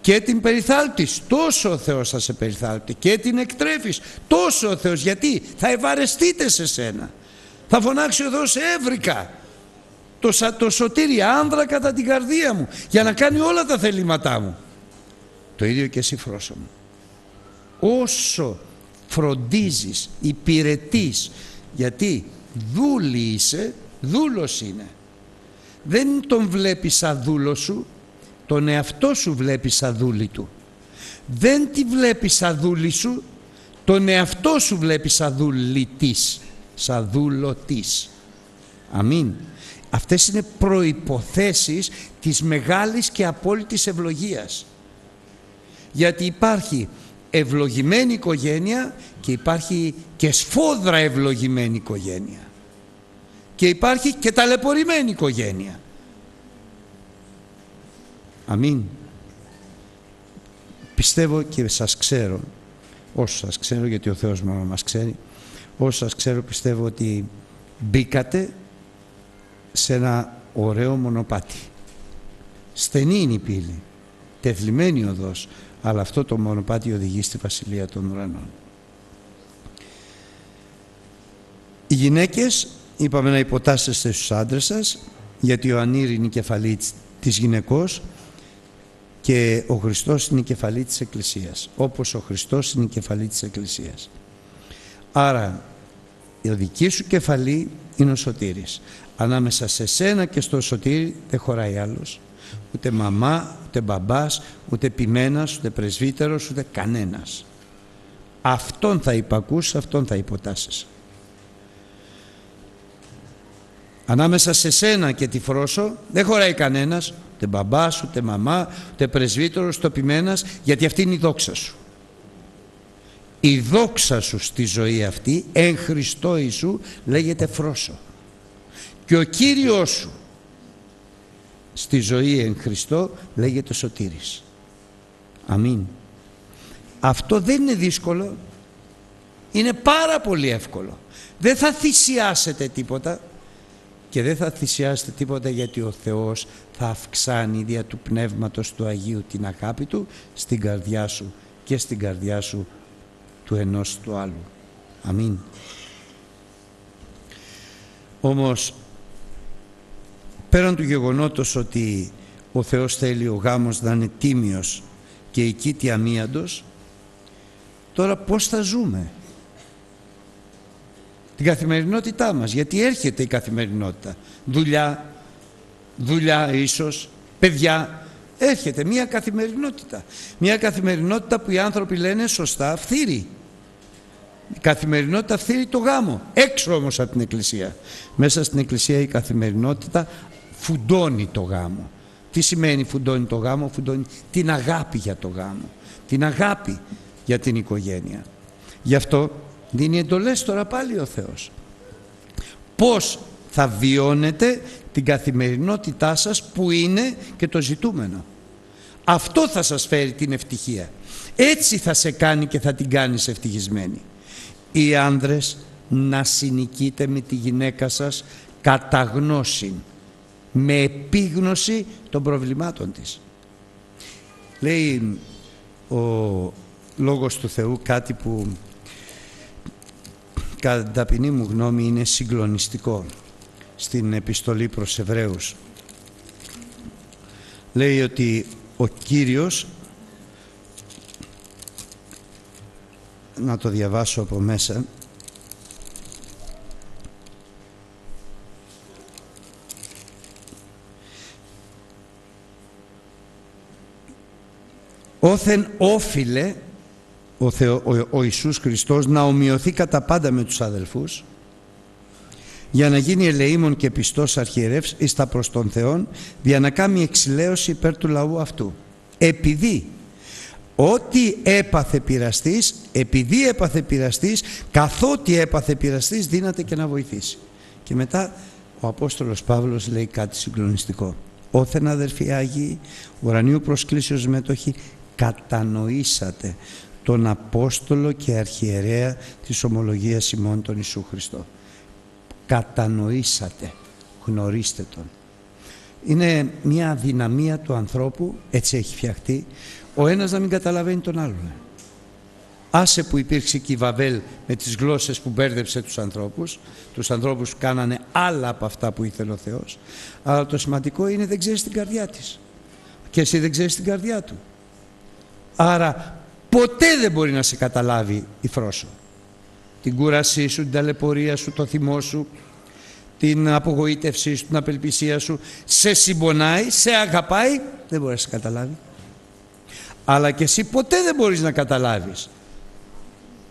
Και την περιθάλπτεις, τόσο ο Θεός θα σε περιθάλπτει. Και την εκτρέφεις, τόσο ο Θεός. Γιατί; Θα ευαρεστείτε σε σένα. Θα φωνάξει ο Θεός έβρικα το, το σωτήρι άνδρα κατά την καρδία μου για να κάνει όλα τα θελήματά μου. Το ίδιο και εσύ φρόσο μου. Όσο φροντίζεις, υπηρετείς, γιατί δούλη είσαι, δούλος είναι. Δεν τον βλέπεις σαν δούλο σου, τον εαυτό σου βλέπεις σαν δούλη του. Δεν τη βλέπεις σαν δούλη σου, τον εαυτό σου βλέπεις σαν δουλητής, σαν δούλωτης. Αμήν. Αυτές είναι προϋποθέσεις της μεγάλης και απόλυτης ευλογίας. Γιατί υπάρχει ευλογημένη οικογένεια και υπάρχει και σφόδρα ευλογημένη οικογένεια. Και υπάρχει και ταλαιπωρημένη οικογένεια. Αμήν. Πιστεύω και σας ξέρω, όσο σας ξέρω γιατί ο Θεός μόνο μας ξέρει, όσο σας ξέρω πιστεύω ότι μπήκατε σε ένα ωραίο μονοπάτι. Στενή είναι η πύλη, τεθλιμένη οδός, αλλά αυτό το μονοπάτι οδηγεί στη Βασιλεία των Ουρανών. Οι γυναίκες είπαμε να υποτάσσεστε στους άντρες σας γιατί ο Ανήρ είναι η κεφαλή της γυναικός και ο Χριστός είναι η κεφαλή της Εκκλησίας όπως ο Χριστός είναι η κεφαλή της Εκκλησίας. Άρα η δική σου κεφαλή είναι ο Σωτήρης. Ανάμεσα σε σένα και στο Σωτήρι δεν χωράει άλλος. Ούτε μαμά, ούτε μπαμπάς, ούτε ποιμένας, ούτε πρεσβύτερος, ούτε κανένας. Αυτόν θα υπακούς, αυτόν θα υποτάσσεις. Ανάμεσα σε σένα και τη φρόσο δεν χωράει κανένας, ούτε μπαμπάς, ούτε μαμά, ούτε πρεσβύτερος, ούτε ποιμένας, γιατί αυτή είναι η δόξα σου. Η δόξα σου στη ζωή αυτή, εν Χριστώ Ιησού, λέγεται φρόσο. Και ο Κύριος σου στη ζωή εν Χριστώ λέγεται σωτήρης. Αμήν. Αυτό δεν είναι δύσκολο. Είναι πάρα πολύ εύκολο. Δεν θα θυσιάσετε τίποτα και δεν θα θυσιάσετε τίποτα γιατί ο Θεός θα αυξάνει δια του Πνεύματος του Αγίου την αγάπη Του στην καρδιά σου και στην καρδιά σου του ενός του άλλου. Αμήν. Όμως πέραν του γεγονότος ότι ο Θεός θέλει ο γάμος να είναι τίμιος και η κήτη αμίαντος τώρα πώς θα ζούμε; Την καθημερινότητά μας γιατί έρχεται η καθημερινότητα. Δουλειά, δουλειά ίσως, παιδιά έρχεται μια καθημερινότητα. Μια καθημερινότητα που οι άνθρωποι λένε σωστά φθήρει η καθημερινότητα φθήρει το γάμο. Έξω όμως από την εκκλησία. Μέσα στην εκκλησία η καθημερινότητα φουντώνει το γάμο. Τι σημαίνει φουντώνει το γάμο, φουντώνει την αγάπη για το γάμο, την αγάπη για την οικογένεια. Γι' αυτό δίνει εντολές τώρα πάλι ο Θεός. Πώς θα βιώνετε την καθημερινότητά σας που είναι και το ζητούμενο. Αυτό θα σας φέρει την ευτυχία. Έτσι θα σε κάνει και θα την κάνεις ευτυχισμένη. Οι άνδρες να συνοικείτε με τη γυναίκα σας κατά γνώση με επίγνωση των προβλημάτων της. Λέει ο Λόγος του Θεού κάτι που κατά την ταπεινή μου γνώμη είναι συγκλονιστικό στην επιστολή προς Εβραίους. Λέει ότι ο Κύριος να το διαβάσω από μέσα όθεν όφιλε ο, Θεό, ο, ο Ιησούς Χριστός να ομοιωθεί κατά πάντα με τους αδελφούς για να γίνει ελεήμων και πιστός αρχιερεύς εις τα προς τον Θεόν για να κάνει εξηλαίωση υπέρ του λαού αυτού. Επειδή ό,τι έπαθε πειραστής επειδή έπαθε πειραστής καθότι έπαθε πειραστής δύναται και να βοηθήσει. Και μετά ο Απόστολος Παύλος λέει κάτι συγκλονιστικό. Όθεν αδερφοί Άγιοι ουρανίου προσκλήσεως μέτοχοι κατανοήσατε τον Απόστολο και Αρχιερέα της Ομολογίας ημών τον Ιησού Χριστό. Κατανοήσατε, γνωρίστε Τον. Είναι μια δυναμία του ανθρώπου, έτσι έχει φτιαχτεί, ο ένας να μην καταλαβαίνει τον άλλον. Άσε που υπήρξε και η Βαβέλ με τις γλώσσες που μπέρδεψε τους ανθρώπους, τους ανθρώπους που κάνανε άλλα από αυτά που ήθελε ο Θεός, αλλά το σημαντικό είναι δεν ξέρεις την καρδιά της. Και εσύ δεν ξέρεις την καρδιά του. Άρα ποτέ δεν μπορεί να σε καταλάβει η φρόσο. Την κούρασή σου, την ταλαιπωρία σου, το θυμό σου, την απογοήτευσή σου, την απελπισία σου. Σε συμπονάει, σε αγαπάει, δεν μπορεί να σε καταλάβει. Αλλά και εσύ ποτέ δεν μπορείς να καταλάβεις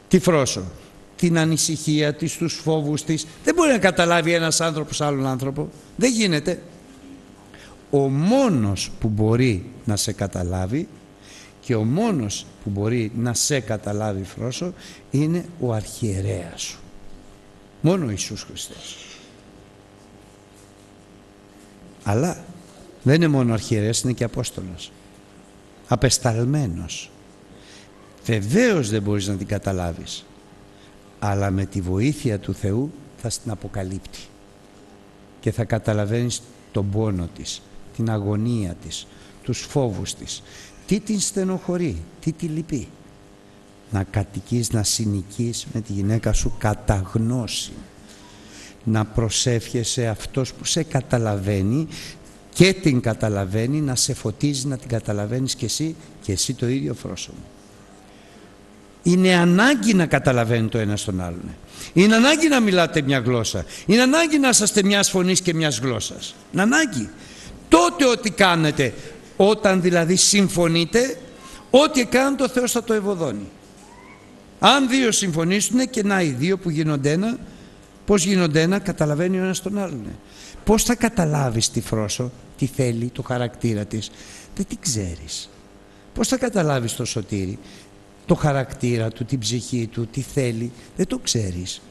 τη φρόσο, την ανησυχία της, τους φόβους της. Δεν μπορεί να καταλάβει ένας άνθρωπος άλλον άνθρωπο. Δεν γίνεται. Ο μόνος που μπορεί να σε καταλάβει και ο μόνος που μπορεί να σε καταλάβει φρόσο είναι ο αρχιερέας σου. Μόνο ο Ιησούς Χριστός. Αλλά δεν είναι μόνο αρχιερέας, είναι και Απόστολος. Απεσταλμένος. Βεβαίως δεν μπορείς να την καταλάβεις. Αλλά με τη βοήθεια του Θεού θα την αποκαλύπτει. Και θα καταλαβαίνεις τον πόνο της, την αγωνία της, τους φόβους της. Τι την στενοχωρεί, τι τη λυπεί. Να κατοικείς, να συνοικείς με τη γυναίκα σου κατά γνώση. Να προσεύχεσαι αυτός που σε καταλαβαίνει και την καταλαβαίνει, να σε φωτίζει, να την καταλαβαίνεις και εσύ και εσύ το ίδιο φρόσωμο. Είναι ανάγκη να καταλαβαίνει το ένα τον άλλον. Είναι ανάγκη να μιλάτε μια γλώσσα. Είναι ανάγκη να είσαστε μιας φωνής και μιας γλώσσας. Είναι ανάγκη. Τότε ό,τι κάνετε, όταν δηλαδή συμφωνείτε, ό,τι κάνει το Θεός θα το ευωδώνει. Αν δύο συμφωνήσουν και να οι δύο που γίνονται ένα, πώς γίνονται ένα, καταλαβαίνει ο ένας τον άλλον. Πώς θα καταλάβεις τη φρόσο, τι θέλει, το χαρακτήρα της. Δεν την ξέρεις. Πώς θα καταλάβεις το σωτήρι, το χαρακτήρα του, την ψυχή του, τι θέλει. Δεν το ξέρεις.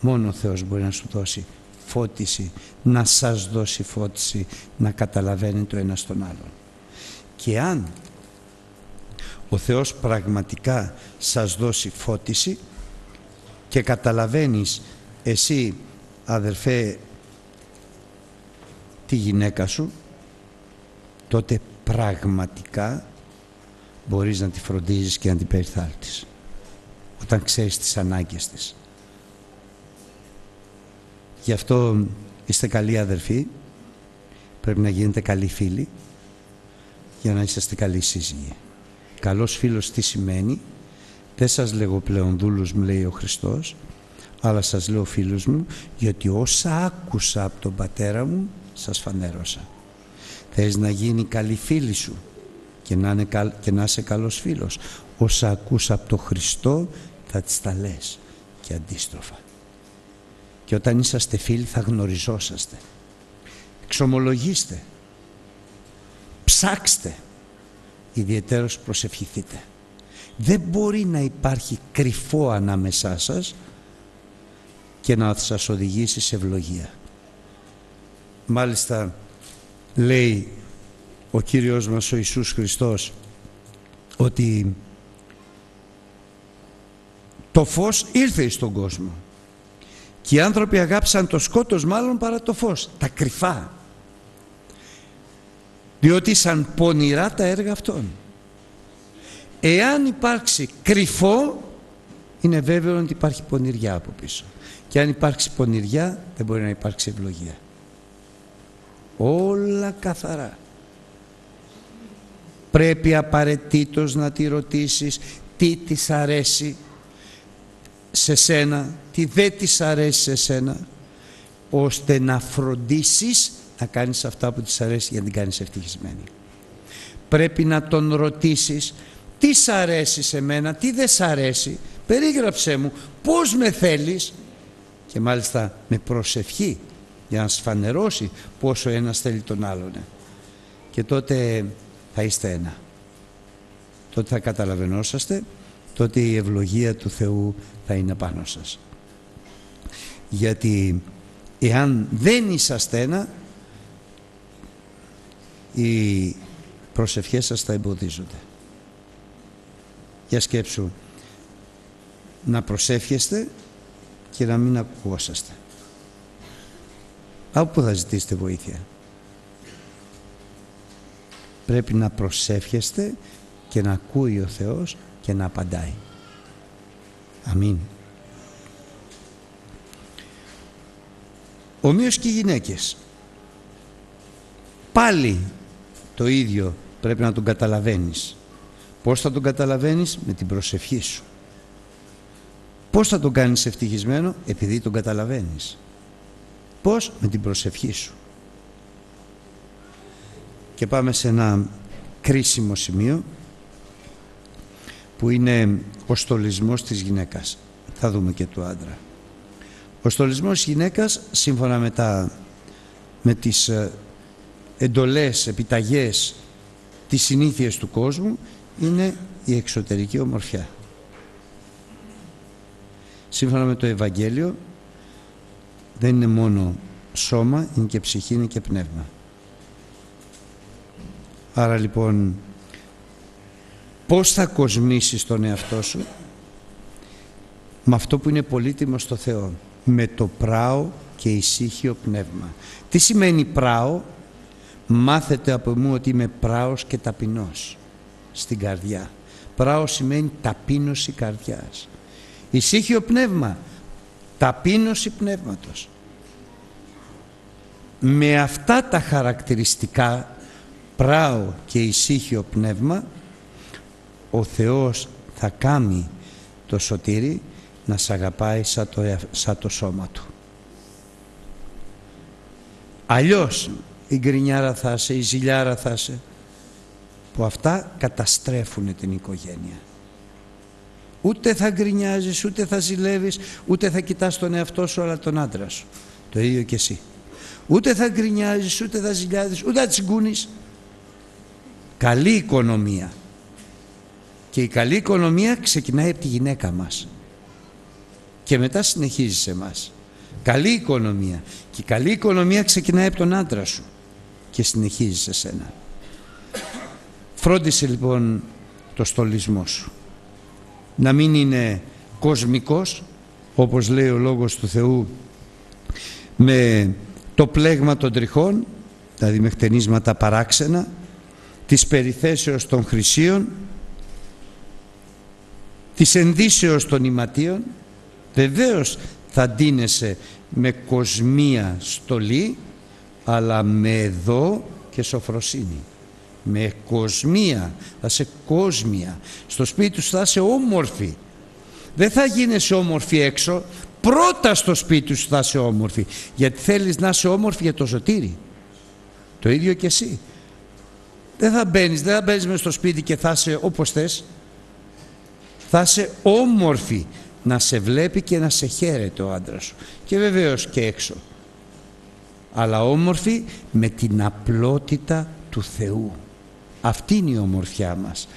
Μόνο ο Θεός μπορεί να σου δώσει φώτιση, να σας δώσει φώτιση, να καταλαβαίνει το ένα στον άλλον. Και αν ο Θεός πραγματικά σας δώσει φώτιση και καταλαβαίνεις εσύ αδερφέ τη γυναίκα σου τότε πραγματικά μπορείς να τη φροντίζεις και να την περιθάλτεις όταν ξέρεις τις ανάγκες της. Γι' αυτό είστε καλοί αδερφοί, πρέπει να γίνετε καλοί φίλοι για να είσαστε καλοί σύζυγοι. Καλός φίλος τι σημαίνει, δεν σας λέγω πλέον δούλους μου λέει ο Χριστός, αλλά σας λέω φίλους μου, γιατί όσα άκουσα από τον πατέρα μου, σας φανέρωσα. Θες να γίνει καλή φίλη σου και να, είναι, και να είσαι καλός φίλος. Όσα ακούσα από τον Χριστό θα τις τα λες και αντίστροφα. Και όταν είσαστε φίλοι θα γνωριζόσαστε. Ξομολογήστε. Ψάξτε. Ιδιαιτέρως προσευχηθείτε. Δεν μπορεί να υπάρχει κρυφό ανάμεσά σας και να σας οδηγήσει σε ευλογία. Μάλιστα λέει ο Κύριος μας ο Ιησούς Χριστός ότι το φως ήρθε στον κόσμο και οι άνθρωποι αγάπησαν το σκότος μάλλον παρά το φως, τα κρυφά. Διότι σαν πονηρά τα έργα αυτών. Εάν υπάρξει κρυφό είναι βέβαιο ότι υπάρχει πονηριά από πίσω. Και αν υπάρξει πονηριά δεν μπορεί να υπάρξει ευλογία. Όλα καθαρά. Πρέπει απαραίτητος να τη ρωτήσεις τι της αρέσει σε σένα, τι δεν της αρέσει σε σένα, ώστε να φροντίσεις να κάνεις αυτά που της αρέσει για να την κάνεις ευτυχισμένη. Πρέπει να τον ρωτήσεις τις σ' αρέσει σε μένα, τι δεν σ' αρέσει, περίγραψέ μου πώς με θέλεις και μάλιστα με προσευχή για να σφανερώσει πόσο ένας θέλει τον άλλον. Και τότε θα είστε ένα. Τότε θα καταλαβαίνόσαστε, τότε η ευλογία του Θεού θα είναι πάνω σας. Γιατί εάν δεν είσαστε ένα, οι προσευχές σας θα εμποδίζονται. Για σκέψου, να προσεύχεστε και να μην ακούσαστε. Από πού θα ζητήσετε βοήθεια; Πρέπει να προσεύχεστε και να ακούει ο Θεός και να απαντάει. Αμήν. Ομοίως και οι γυναίκες. Πάλι το ίδιο πρέπει να τον καταλαβαίνεις. Πώς θα τον καταλαβαίνεις; Με την προσευχή σου. Πώς θα τον κάνεις ευτυχισμένο; Επειδή τον καταλαβαίνεις. Πώς; Με την προσευχή σου. Και πάμε σε ένα κρίσιμο σημείο που είναι ο στολισμός της γυναίκας. Θα δούμε και του άντρα. Ο στολισμός της γυναίκας, σύμφωνα με, τα, με τις ε, εντολές, επιταγές, τις συνήθειες του κόσμου, είναι η εξωτερική ομορφιά. Σύμφωνα με το Ευαγγέλιο, δεν είναι μόνο σώμα, είναι και ψυχή, είναι και πνεύμα. Άρα λοιπόν, πώς θα κοσμήσεις τον εαυτό σου; Με αυτό που είναι πολύτιμο στο Θεό, με το πράο και ησύχιο πνεύμα. Τι σημαίνει πράο, μάθετε από μου ότι είμαι πράος και ταπεινός στην καρδιά. Πράο σημαίνει ταπείνωση καρδιάς. Ησύχιο πνεύμα, ταπείνωση πνεύματος. Με αυτά τα χαρακτηριστικά πράο και ησύχιο πνεύμα ο Θεός θα κάνει το σωτήρι να σ' αγαπάει σαν το, σαν το σώμα του. Αλλιώς η γκρινιάρα θα είσαι, η ζηλιάρα θα είσαι που αυτά καταστρέφουν την οικογένεια. Ούτε θα γκρινιάζεις, ούτε θα ζηλεύεις, ούτε θα κοιτάς τον εαυτό σου αλλά τον άντρα σου. Το ίδιο και εσύ. Ούτε θα γκρινιάζεις, ούτε θα ζηλιάζεις, ούτε θα τσιγκούνεις. Καλή οικονομία. Και η καλή οικονομία ξεκινάει από τη γυναίκα μας. Και μετά συνεχίζει σε εμάς. Καλή οικονομία. Και η καλή οικονομία ξεκινάει από τον άντρα σου. Και συνεχίζει σε σένα. Φρόντισε λοιπόν το στολισμό σου. Να μην είναι κοσμικός, όπως λέει ο Λόγος του Θεού, με το πλέγμα των τριχών, δηλαδή με χτενίσματα παράξενα, της περιθέσεως των χρυσίων, της ενδύσεως των ηματίων, βεβαίως θα ντύνεσαι με κοσμία στολή, αλλά με εδώ και σοφροσύνη με κοσμία, θα είσαι κόσμια. Στο σπίτι σου θα είσαι όμορφη. Δεν θα γίνεσαι όμορφη έξω, πρώτα στο σπίτι σου θα είσαι όμορφη. Γιατί θέλεις να είσαι όμορφη για το ζωτήρι. Το ίδιο και εσύ. Δεν θα μπαίνεις, δεν θα μπαίνεις μες στο σπίτι και θα είσαι όπως θες. Θα είσαι όμορφη να σε βλέπει και να σε χαίρεται ο άντρας σου. Και βεβαίως και έξω. Αλλά όμορφη με την απλότητα του Θεού. Αυτή είναι η ομορφιά μας.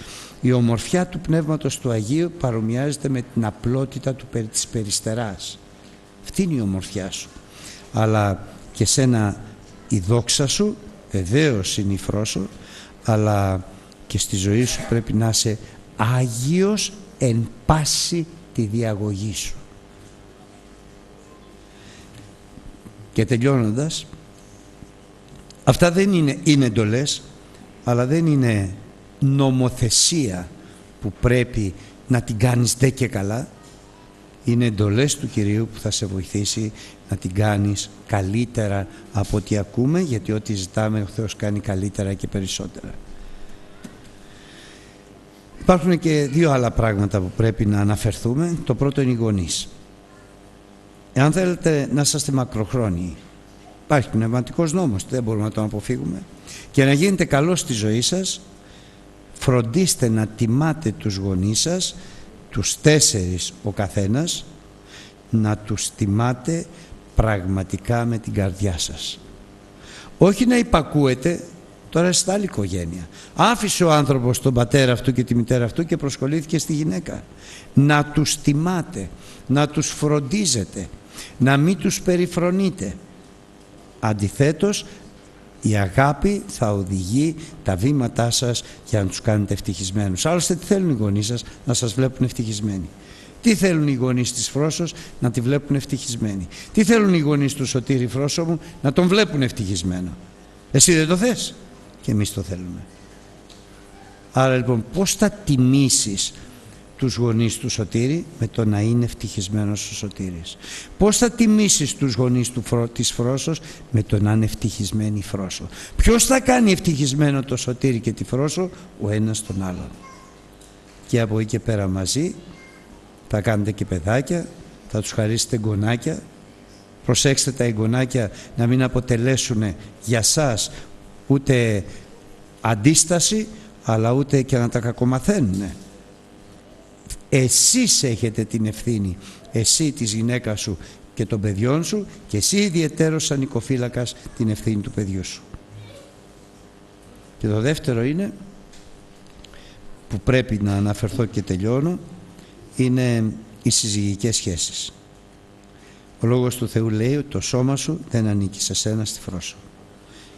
Η ομορφιά του Πνεύματος του Αγίου παρομοιάζεται με την απλότητα του, της περιστεράς. Αυτή είναι η ομορφιά σου. Αλλά και σένα η δόξα σου, βεβαίως είναι η φρόσο, αλλά και στη ζωή σου πρέπει να είσαι Άγιος εν πάση τη διαγωγή σου. Και τελειώνοντας, αυτά δεν είναι, είναι εντολές, αλλά δεν είναι νομοθεσία που πρέπει να την κάνεις δε και καλά είναι εντολές του Κυρίου που θα σε βοηθήσει να την κάνεις καλύτερα από ό,τι ακούμε γιατί ό,τι ζητάμε ο Θεός κάνει καλύτερα και περισσότερα Υπάρχουν και δύο άλλα πράγματα που πρέπει να αναφερθούμε. Το πρώτο είναι οι γονείς. Εάν θέλετε να είστε μακροχρόνιοι υπάρχει πνευματικός νόμος δεν μπορούμε να τον αποφύγουμε. Και να γίνετε καλό στη ζωή σας φροντίστε να τιμάτε τους γονείς σας τους τέσσερις ο καθένας να τους τιμάτε πραγματικά με την καρδιά σας. Όχι να υπακούετε τώρα είστε άλλη οικογένεια άφησε ο άνθρωπος τον πατέρα αυτού και τη μητέρα αυτού και προσκολήθηκε στη γυναίκα να τους τιμάτε να τους φροντίζετε να μην τους περιφρονείτε αντιθέτως η αγάπη θα οδηγεί τα βήματά σας για να τους κάνετε ευτυχισμένους. Άλλωστε τι θέλουν οι γονείς σας; Να σας βλέπουν ευτυχισμένοι. Τι θέλουν οι γονείς της Φρόσος; Να τη βλέπουν ευτυχισμένη. Τι θέλουν οι γονείς του Σωτήρη Φρόσο μου; Να τον βλέπουν ευτυχισμένο. Εσύ δεν το θες; Και εμείς το θέλουμε. Άρα λοιπόν πώς θα τιμήσεις τους γονείς του Σωτήρη με το να είναι ευτυχισμένος ο Σωτήρης; Πώς θα τιμήσεις τους γονείς του, της Φρόσος με το να είναι ευτυχισμένη η Φρόσο; Ποιος θα κάνει ευτυχισμένο το Σωτήρη και τη Φρόσο, ο ένας τον άλλον. Και από εκεί και πέρα μαζί θα κάνετε και παιδάκια, θα τους χαρίσετε εγγονάκια. Προσέξτε τα εγγονάκια να μην αποτελέσουν για σας ούτε αντίσταση αλλά ούτε και να τα κακομαθαίνουν Εσείς έχετε την ευθύνη, εσύ της γυναίκας σου και των παιδιών σου και εσύ ιδιαιτέρως σαν οικοφύλακας την ευθύνη του παιδιού σου. Και το δεύτερο είναι που πρέπει να αναφερθώ και τελειώνω είναι οι συζυγικές σχέσεις. Ο Λόγος του Θεού λέει ότι το σώμα σου δεν ανήκει σε σένα στη φρόσο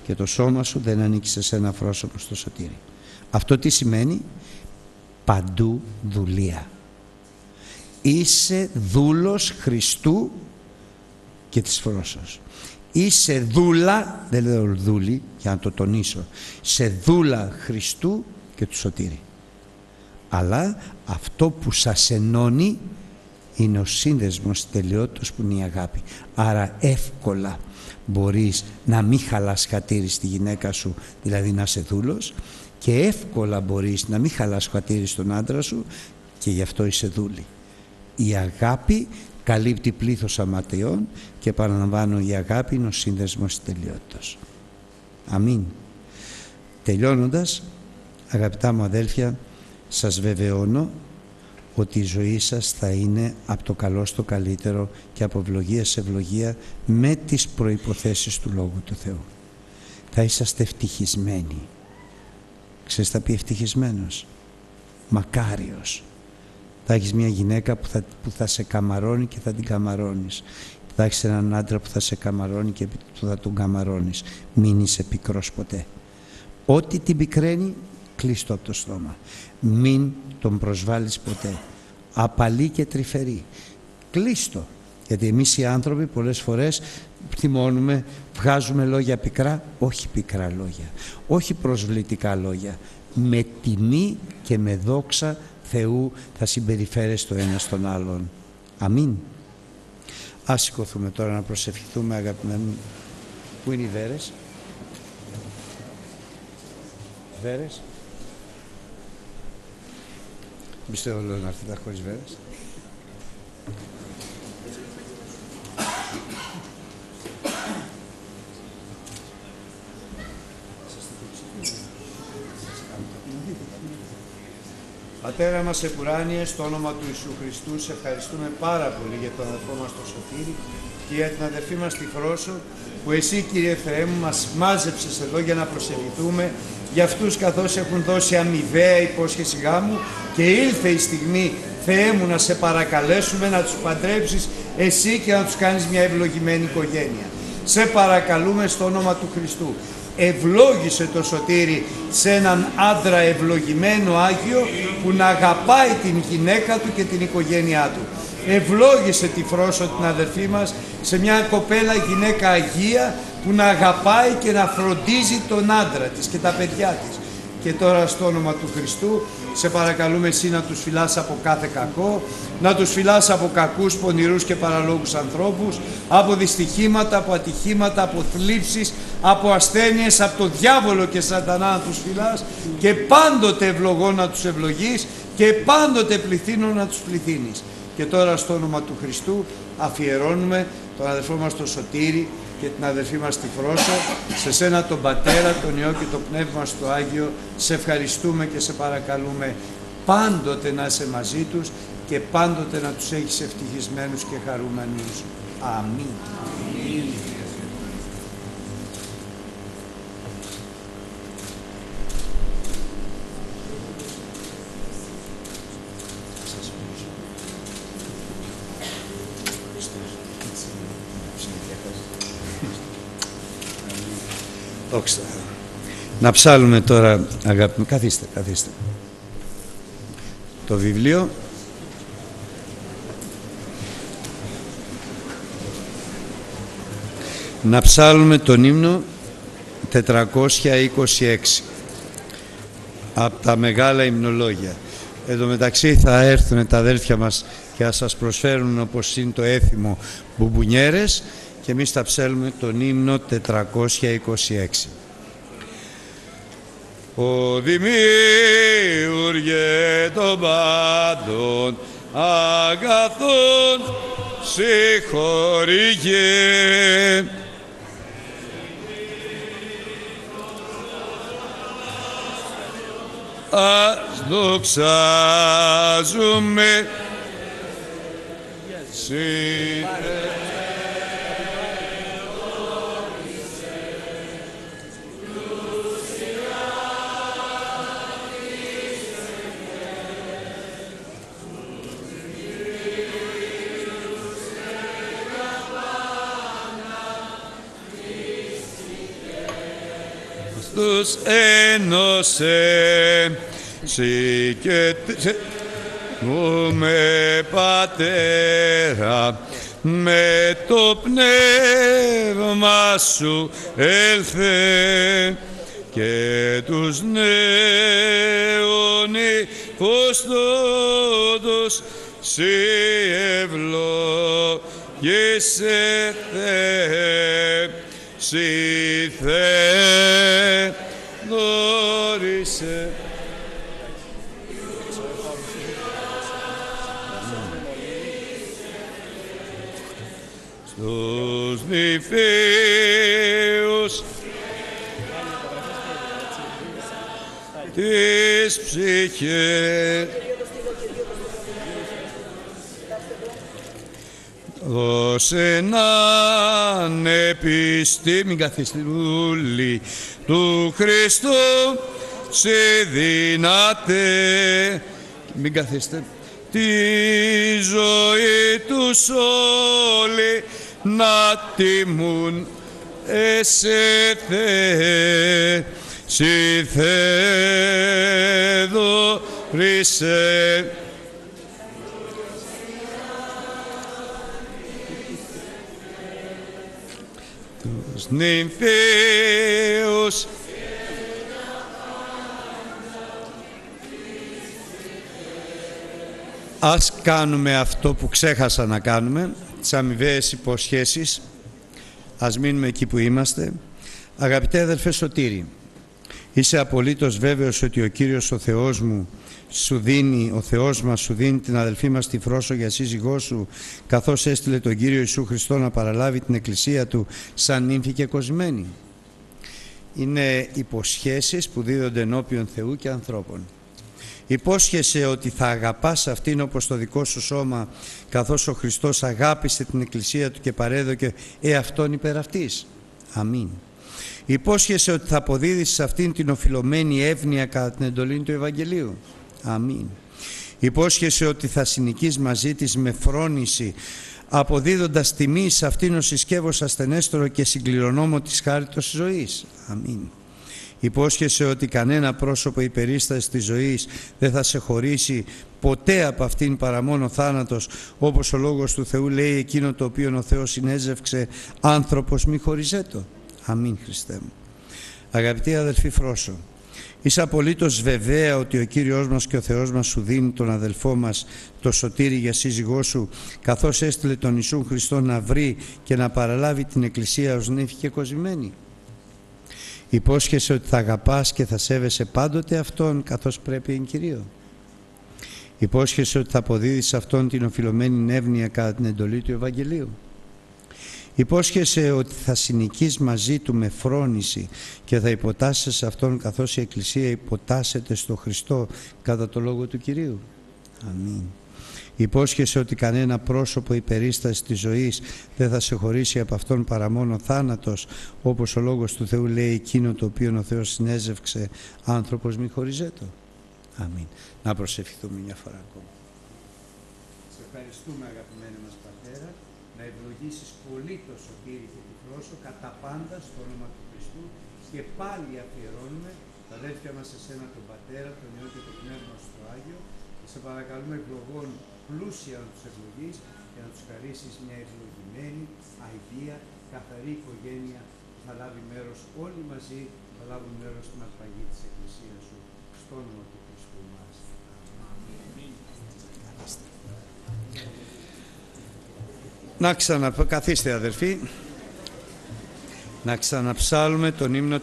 και το σώμα σου δεν ανήκει σε σένα φρόσο προς το σωτήρι. Αυτό τι σημαίνει; Παντού δουλεία. Είσαι δούλος Χριστού και της φρόσος. Είσαι δούλα, δεν λέω δούλη για να το τονίσω, σε δούλα Χριστού και του σωτήρι. Αλλά αυτό που σας ενώνει είναι ο σύνδεσμος τελειότητος που είναι η αγάπη. Άρα εύκολα μπορείς να μην χαλάς χατήρι στη γυναίκα σου, δηλαδή να είσαι δούλος και εύκολα μπορείς να μην χαλάς χατήρι στον άντρα σου και γι' αυτό είσαι δούλη. Η αγάπη καλύπτει πλήθος αματιών και παραλαμβάνω η αγάπη είναι ο σύνδεσμος της τελειότητας. Αμήν. Τελειώνοντας, αγαπητά μου αδέλφια, σας βεβαιώνω ότι η ζωή σας θα είναι από το καλό στο καλύτερο και από ευλογία σε ευλογία με τις προϋποθέσεις του Λόγου του Θεού. Θα είσαστε ευτυχισμένοι. Ξέρεις θα πει ευτυχισμένος. Μακάριος. Θα έχεις μια γυναίκα που θα, που θα σε καμαρώνει και θα την καμαρώνεις. Θα έχεις έναν άντρα που θα σε καμαρώνει και που θα τον καμαρώνεις. Μην είσαι πικρός ποτέ. Ό,τι την πικραίνει, κλείστο από το στόμα. Μην τον προσβάλλεις ποτέ. Απαλή και τρυφερή. Κλείστο. Γιατί εμείς οι άνθρωποι πολλές φορές θυμώνουμε, βγάζουμε λόγια πικρά, όχι πικρά λόγια, όχι προσβλητικά λόγια. Με τιμή και με δόξα Θεού θα συμπεριφέρεσαι το ένα στον άλλον. Αμήν. Ας σηκωθούμε τώρα να προσευχηθούμε αγαπημένοι. Πού είναι οι Βέρες; Βέρες. Πιστεύω λέω να έρθει τα χωρίς Βέρες. Πατέρα μας επουράνιε, στο όνομα του Ιησού Χριστού, σε ευχαριστούμε πάρα πολύ για τον αδερφό μας τον Σωτήρη και για την αδερφή μας τη Φρόσο, που εσύ Κύριε Θεέ μου μας μάζεψες εδώ για να προσεληθούμε για αυτούς καθώς έχουν δώσει αμοιβαία υπόσχεση γάμου και ήλθε η στιγμή Θεέ μου να σε παρακαλέσουμε να τους παντρέψεις εσύ και να τους κάνεις μια ευλογημένη οικογένεια. Σε παρακαλούμε στο όνομα του Χριστού ευλόγησε το σωτήρι σε έναν άντρα ευλογημένο Άγιο που να αγαπάει την γυναίκα του και την οικογένειά του. Ευλόγησε τη Φρόσο την αδερφή μας σε μια κοπέλα γυναίκα Αγία που να αγαπάει και να φροντίζει τον άντρα της και τα παιδιά της. Και τώρα στο όνομα του Χριστού σε παρακαλούμε εσύ να τους φυλάς από κάθε κακό, να τους φυλάς από κακούς, πονηρούς και παραλόγους ανθρώπους, από δυστυχήματα, από ατυχήματα, από θλίψεις, από ασθένειες, από το διάβολο και σατανά να τους φυλάς και πάντοτε ευλογώ να τους ευλογείς και πάντοτε πληθύνω να τους πληθύνεις. Και τώρα στο όνομα του Χριστού αφιερώνουμε τον αδερφό μας τον Σωτήρη και την αδερφή μας τη Φρόσο, σε σένα τον Πατέρα, τον Υιό και το Πνεύμα στο Άγιο, σε ευχαριστούμε και σε παρακαλούμε πάντοτε να είσαι μαζί τους και πάντοτε να τους έχεις ευτυχισμένους και χαρούμενους. Αμήν. Αμήν. Δόξα. Να ψάλουμε τώρα, αγαπητοί, καθίστε, καθίστε. Το βιβλίο να ψάλουμε τον ύμνο 426 από τα μεγάλα υμνολόγια. Εδώ μεταξύ θα έρθουν τα αδέλφια μας και θα σας προσφέρουν όπως είναι το έθιμο μπουμπουνιέρες και εμείς θα ψέλουμε τον ύμνο 426. Ο δημιούργε των πάντων αγαθών συγχωρήγε. Ας δοξάζουμε Συ τους ένωσε. Σύ και με Πατέρα με το πνεύμα σου έλθε και τους νέων υποστόδους σύ ευλόγησε Θεέ σύ Θεέ δόρισε στους νηφίους της ψυχής δώσε να επιστήμη καθιστούλη του Χριστού σε δύναται μην καθίστε. Τη ζωή τους όλοι να τιμούν. Εσέ Θεέ σι Θεέ νυμφίους Ας κάνουμε αυτό που ξέχασα να κάνουμε, τις αμοιβαίες υποσχέσεις. Ας μείνουμε εκεί που είμαστε. Αγαπητέ αδελφέ Σωτήρη, είσαι απολύτως βέβαιος ότι ο Κύριος ο Θεός μου σου δίνει, ο Θεός μας σου δίνει την αδελφή μας τη Φρόσο για σύζυγό σου, καθώς έστειλε τον Κύριο Ιησού Χριστό να παραλάβει την εκκλησία του σαν νύμφη και κοσμένη. Είναι υποσχέσεις που δίδονται ενώπιον Θεού και ανθρώπων. Υπόσχεσαι ότι θα αγαπάς αυτήν όπως το δικό σου σώμα καθώς ο Χριστός αγάπησε την Εκκλησία Του και παρέδωκε εαυτόν υπέρ αυτής. Αμήν. Υπόσχεσαι ότι θα αποδίδεις σε αυτήν την οφειλωμένη εύνοια κατά την εντολή του Ευαγγελίου. Αμήν. Υπόσχεσαι ότι θα συνοικείς μαζί της με φρόνηση αποδίδοντας τιμή σε αυτήν ο συσκεύος ασθενέστερο και συγκληρονόμο της χάριτος ζωής. Αμήν. Υπόσχεσαι ότι κανένα πρόσωπο ή περίσταση της ζωής δεν θα σε χωρίσει ποτέ από αυτήν παρά μόνο θάνατος, όπως ο Λόγος του Θεού λέει εκείνο το οποίο ο Θεός συνέζευξε άνθρωπος μη χωριζέτο. Αμήν Χριστέ μου. Αγαπητοί αδελφοί Φρόσο, είσαι απολύτως βεβαία ότι ο Κύριος μας και ο Θεός μας σου δίνει τον αδελφό μας το σωτήρι για σύζυγό σου καθώς έστειλε τον Ιησού Χριστό να βρει και να παραλάβει την Εκκλησία ως νύφη και κοζημένη. Υπόσχεσαι ότι θα αγαπάς και θα σέβεσαι πάντοτε Αυτόν καθώς πρέπει εν Κυρίω. Υπόσχεσαι ότι θα αποδίδεις Αυτόν την οφειλωμένη νεύνοια κατά την εντολή του Ευαγγελίου. Υπόσχεσαι ότι θα συνοικείς μαζί Του με φρόνηση και θα υποτάσσεσαι σε Αυτόν καθώς η Εκκλησία υποτάσσεται στο Χριστό κατά το Λόγο του Κυρίου. Αμήν. Υπόσχεσαι ότι κανένα πρόσωπο ή περίσταση της ζωής δεν θα σε χωρίσει από αυτόν παρά μόνο θάνατος, όπως ο Λόγος του Θεού λέει εκείνο το οποίο ο Θεός συνέζευξε άνθρωπος μη χωριζέτο. Αμήν. Να προσευχηθούμε μια φορά ακόμα. Σε ευχαριστούμε αγαπημένη μας Πατέρα, να ευλογήσεις πολύ το σωτήρι και τη πρόσω κατά πάντα στο όνομα του Χριστού και πάλι αφιερώνουμε τα αδέρφια μας σε σένα τον Πατέρα, τον Υιό και το Πνεύμα στο Άγιο. Και σε παρακαλούμε ευλογών πλούσια να τους ευλογείς και να τους χαρίσεις μια ευλογημένη, αηδία, καθαρή οικογένεια. Που θα λάβει μέρος όλοι μαζί, θα λάβουν μέρος στην αρπαγή της Εκκλησίας σου, στο όνομα του Χριστού μας. Να ξαναπώ, καθίστε αδερφοί, να ξαναψάλουμε τον ύμνο 426.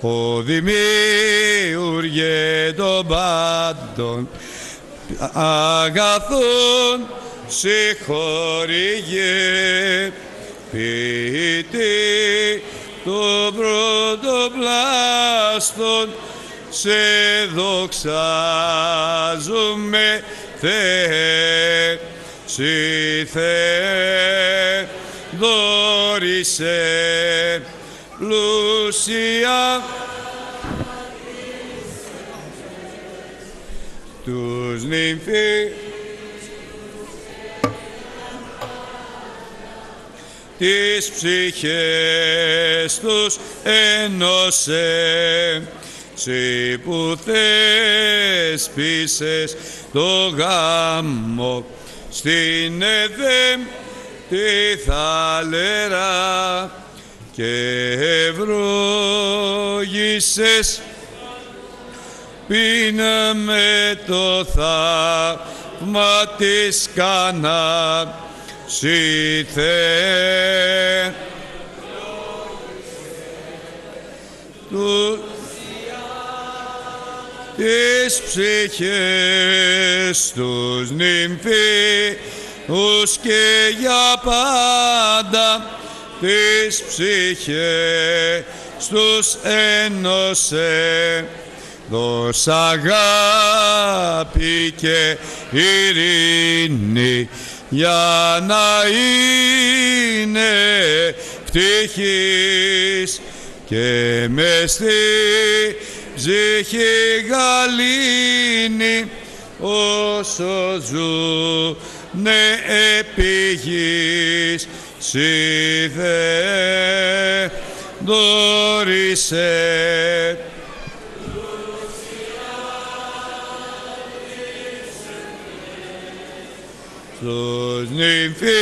Ο δημιούργε των πάντων αγαθών συγχωρήγε. Ποιητή το πρωτοπλάστον σε δοξάζουμε Θεέ, σοι Θεέ δόρισε πλούσια τους νυμφί τις ψυχές τους ενώσε Συ που θέσπισες το γάμο στην Εδέμ τη θαλερά και ευλόγησες. Πίνα με το θαύμα της Κανά Συ Θεέ του τις ψυχές τους νυμφίους και για πάντα τις ψυχές τους ένωσε. Δώσ' αγάπη και ειρήνη για να είναι ευτυχής και με στη ψυχή γαλήνη όσο ζουνε επί γης σιδε δόρισε στους νυμφίους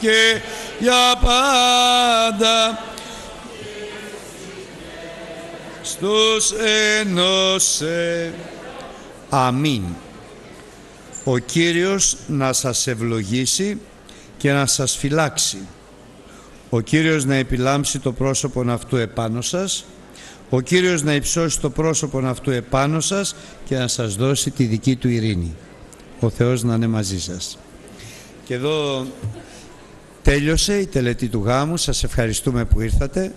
και για πάντα στους ενώσε. Αμήν. Ο Κύριος να σας ευλογήσει και να σας φυλάξει. Ο Κύριος να επιλάμψει το πρόσωπον αυτού επάνω σας. Ο Κύριος να υψώσει το πρόσωπον αυτού επάνω σας και να σας δώσει τη δική του ειρήνη. Ο Θεός να είναι μαζί σας. Και εδώ τέλειωσε η τελετή του γάμου. Σας ευχαριστούμε που ήρθατε.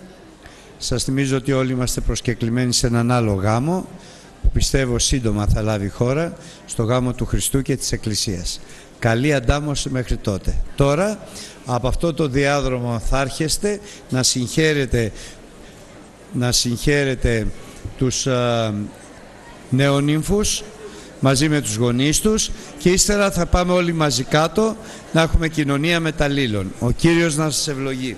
Σας θυμίζω ότι όλοι είμαστε προσκεκλημένοι σε έναν άλλο γάμο που πιστεύω σύντομα θα λάβει χώρα στο γάμο του Χριστού και της Εκκλησίας. Καλή αντάμωση μέχρι τότε. Τώρα από αυτό το διάδρομο θα έρχεστε να συγχαίρετε, να συγχαίρετε τους α, νεονύμφους μαζί με τους γονείς τους και ύστερα θα πάμε όλοι μαζί κάτω να έχουμε κοινωνία μεταλλήλων. Ο Κύριος να σας ευλογεί.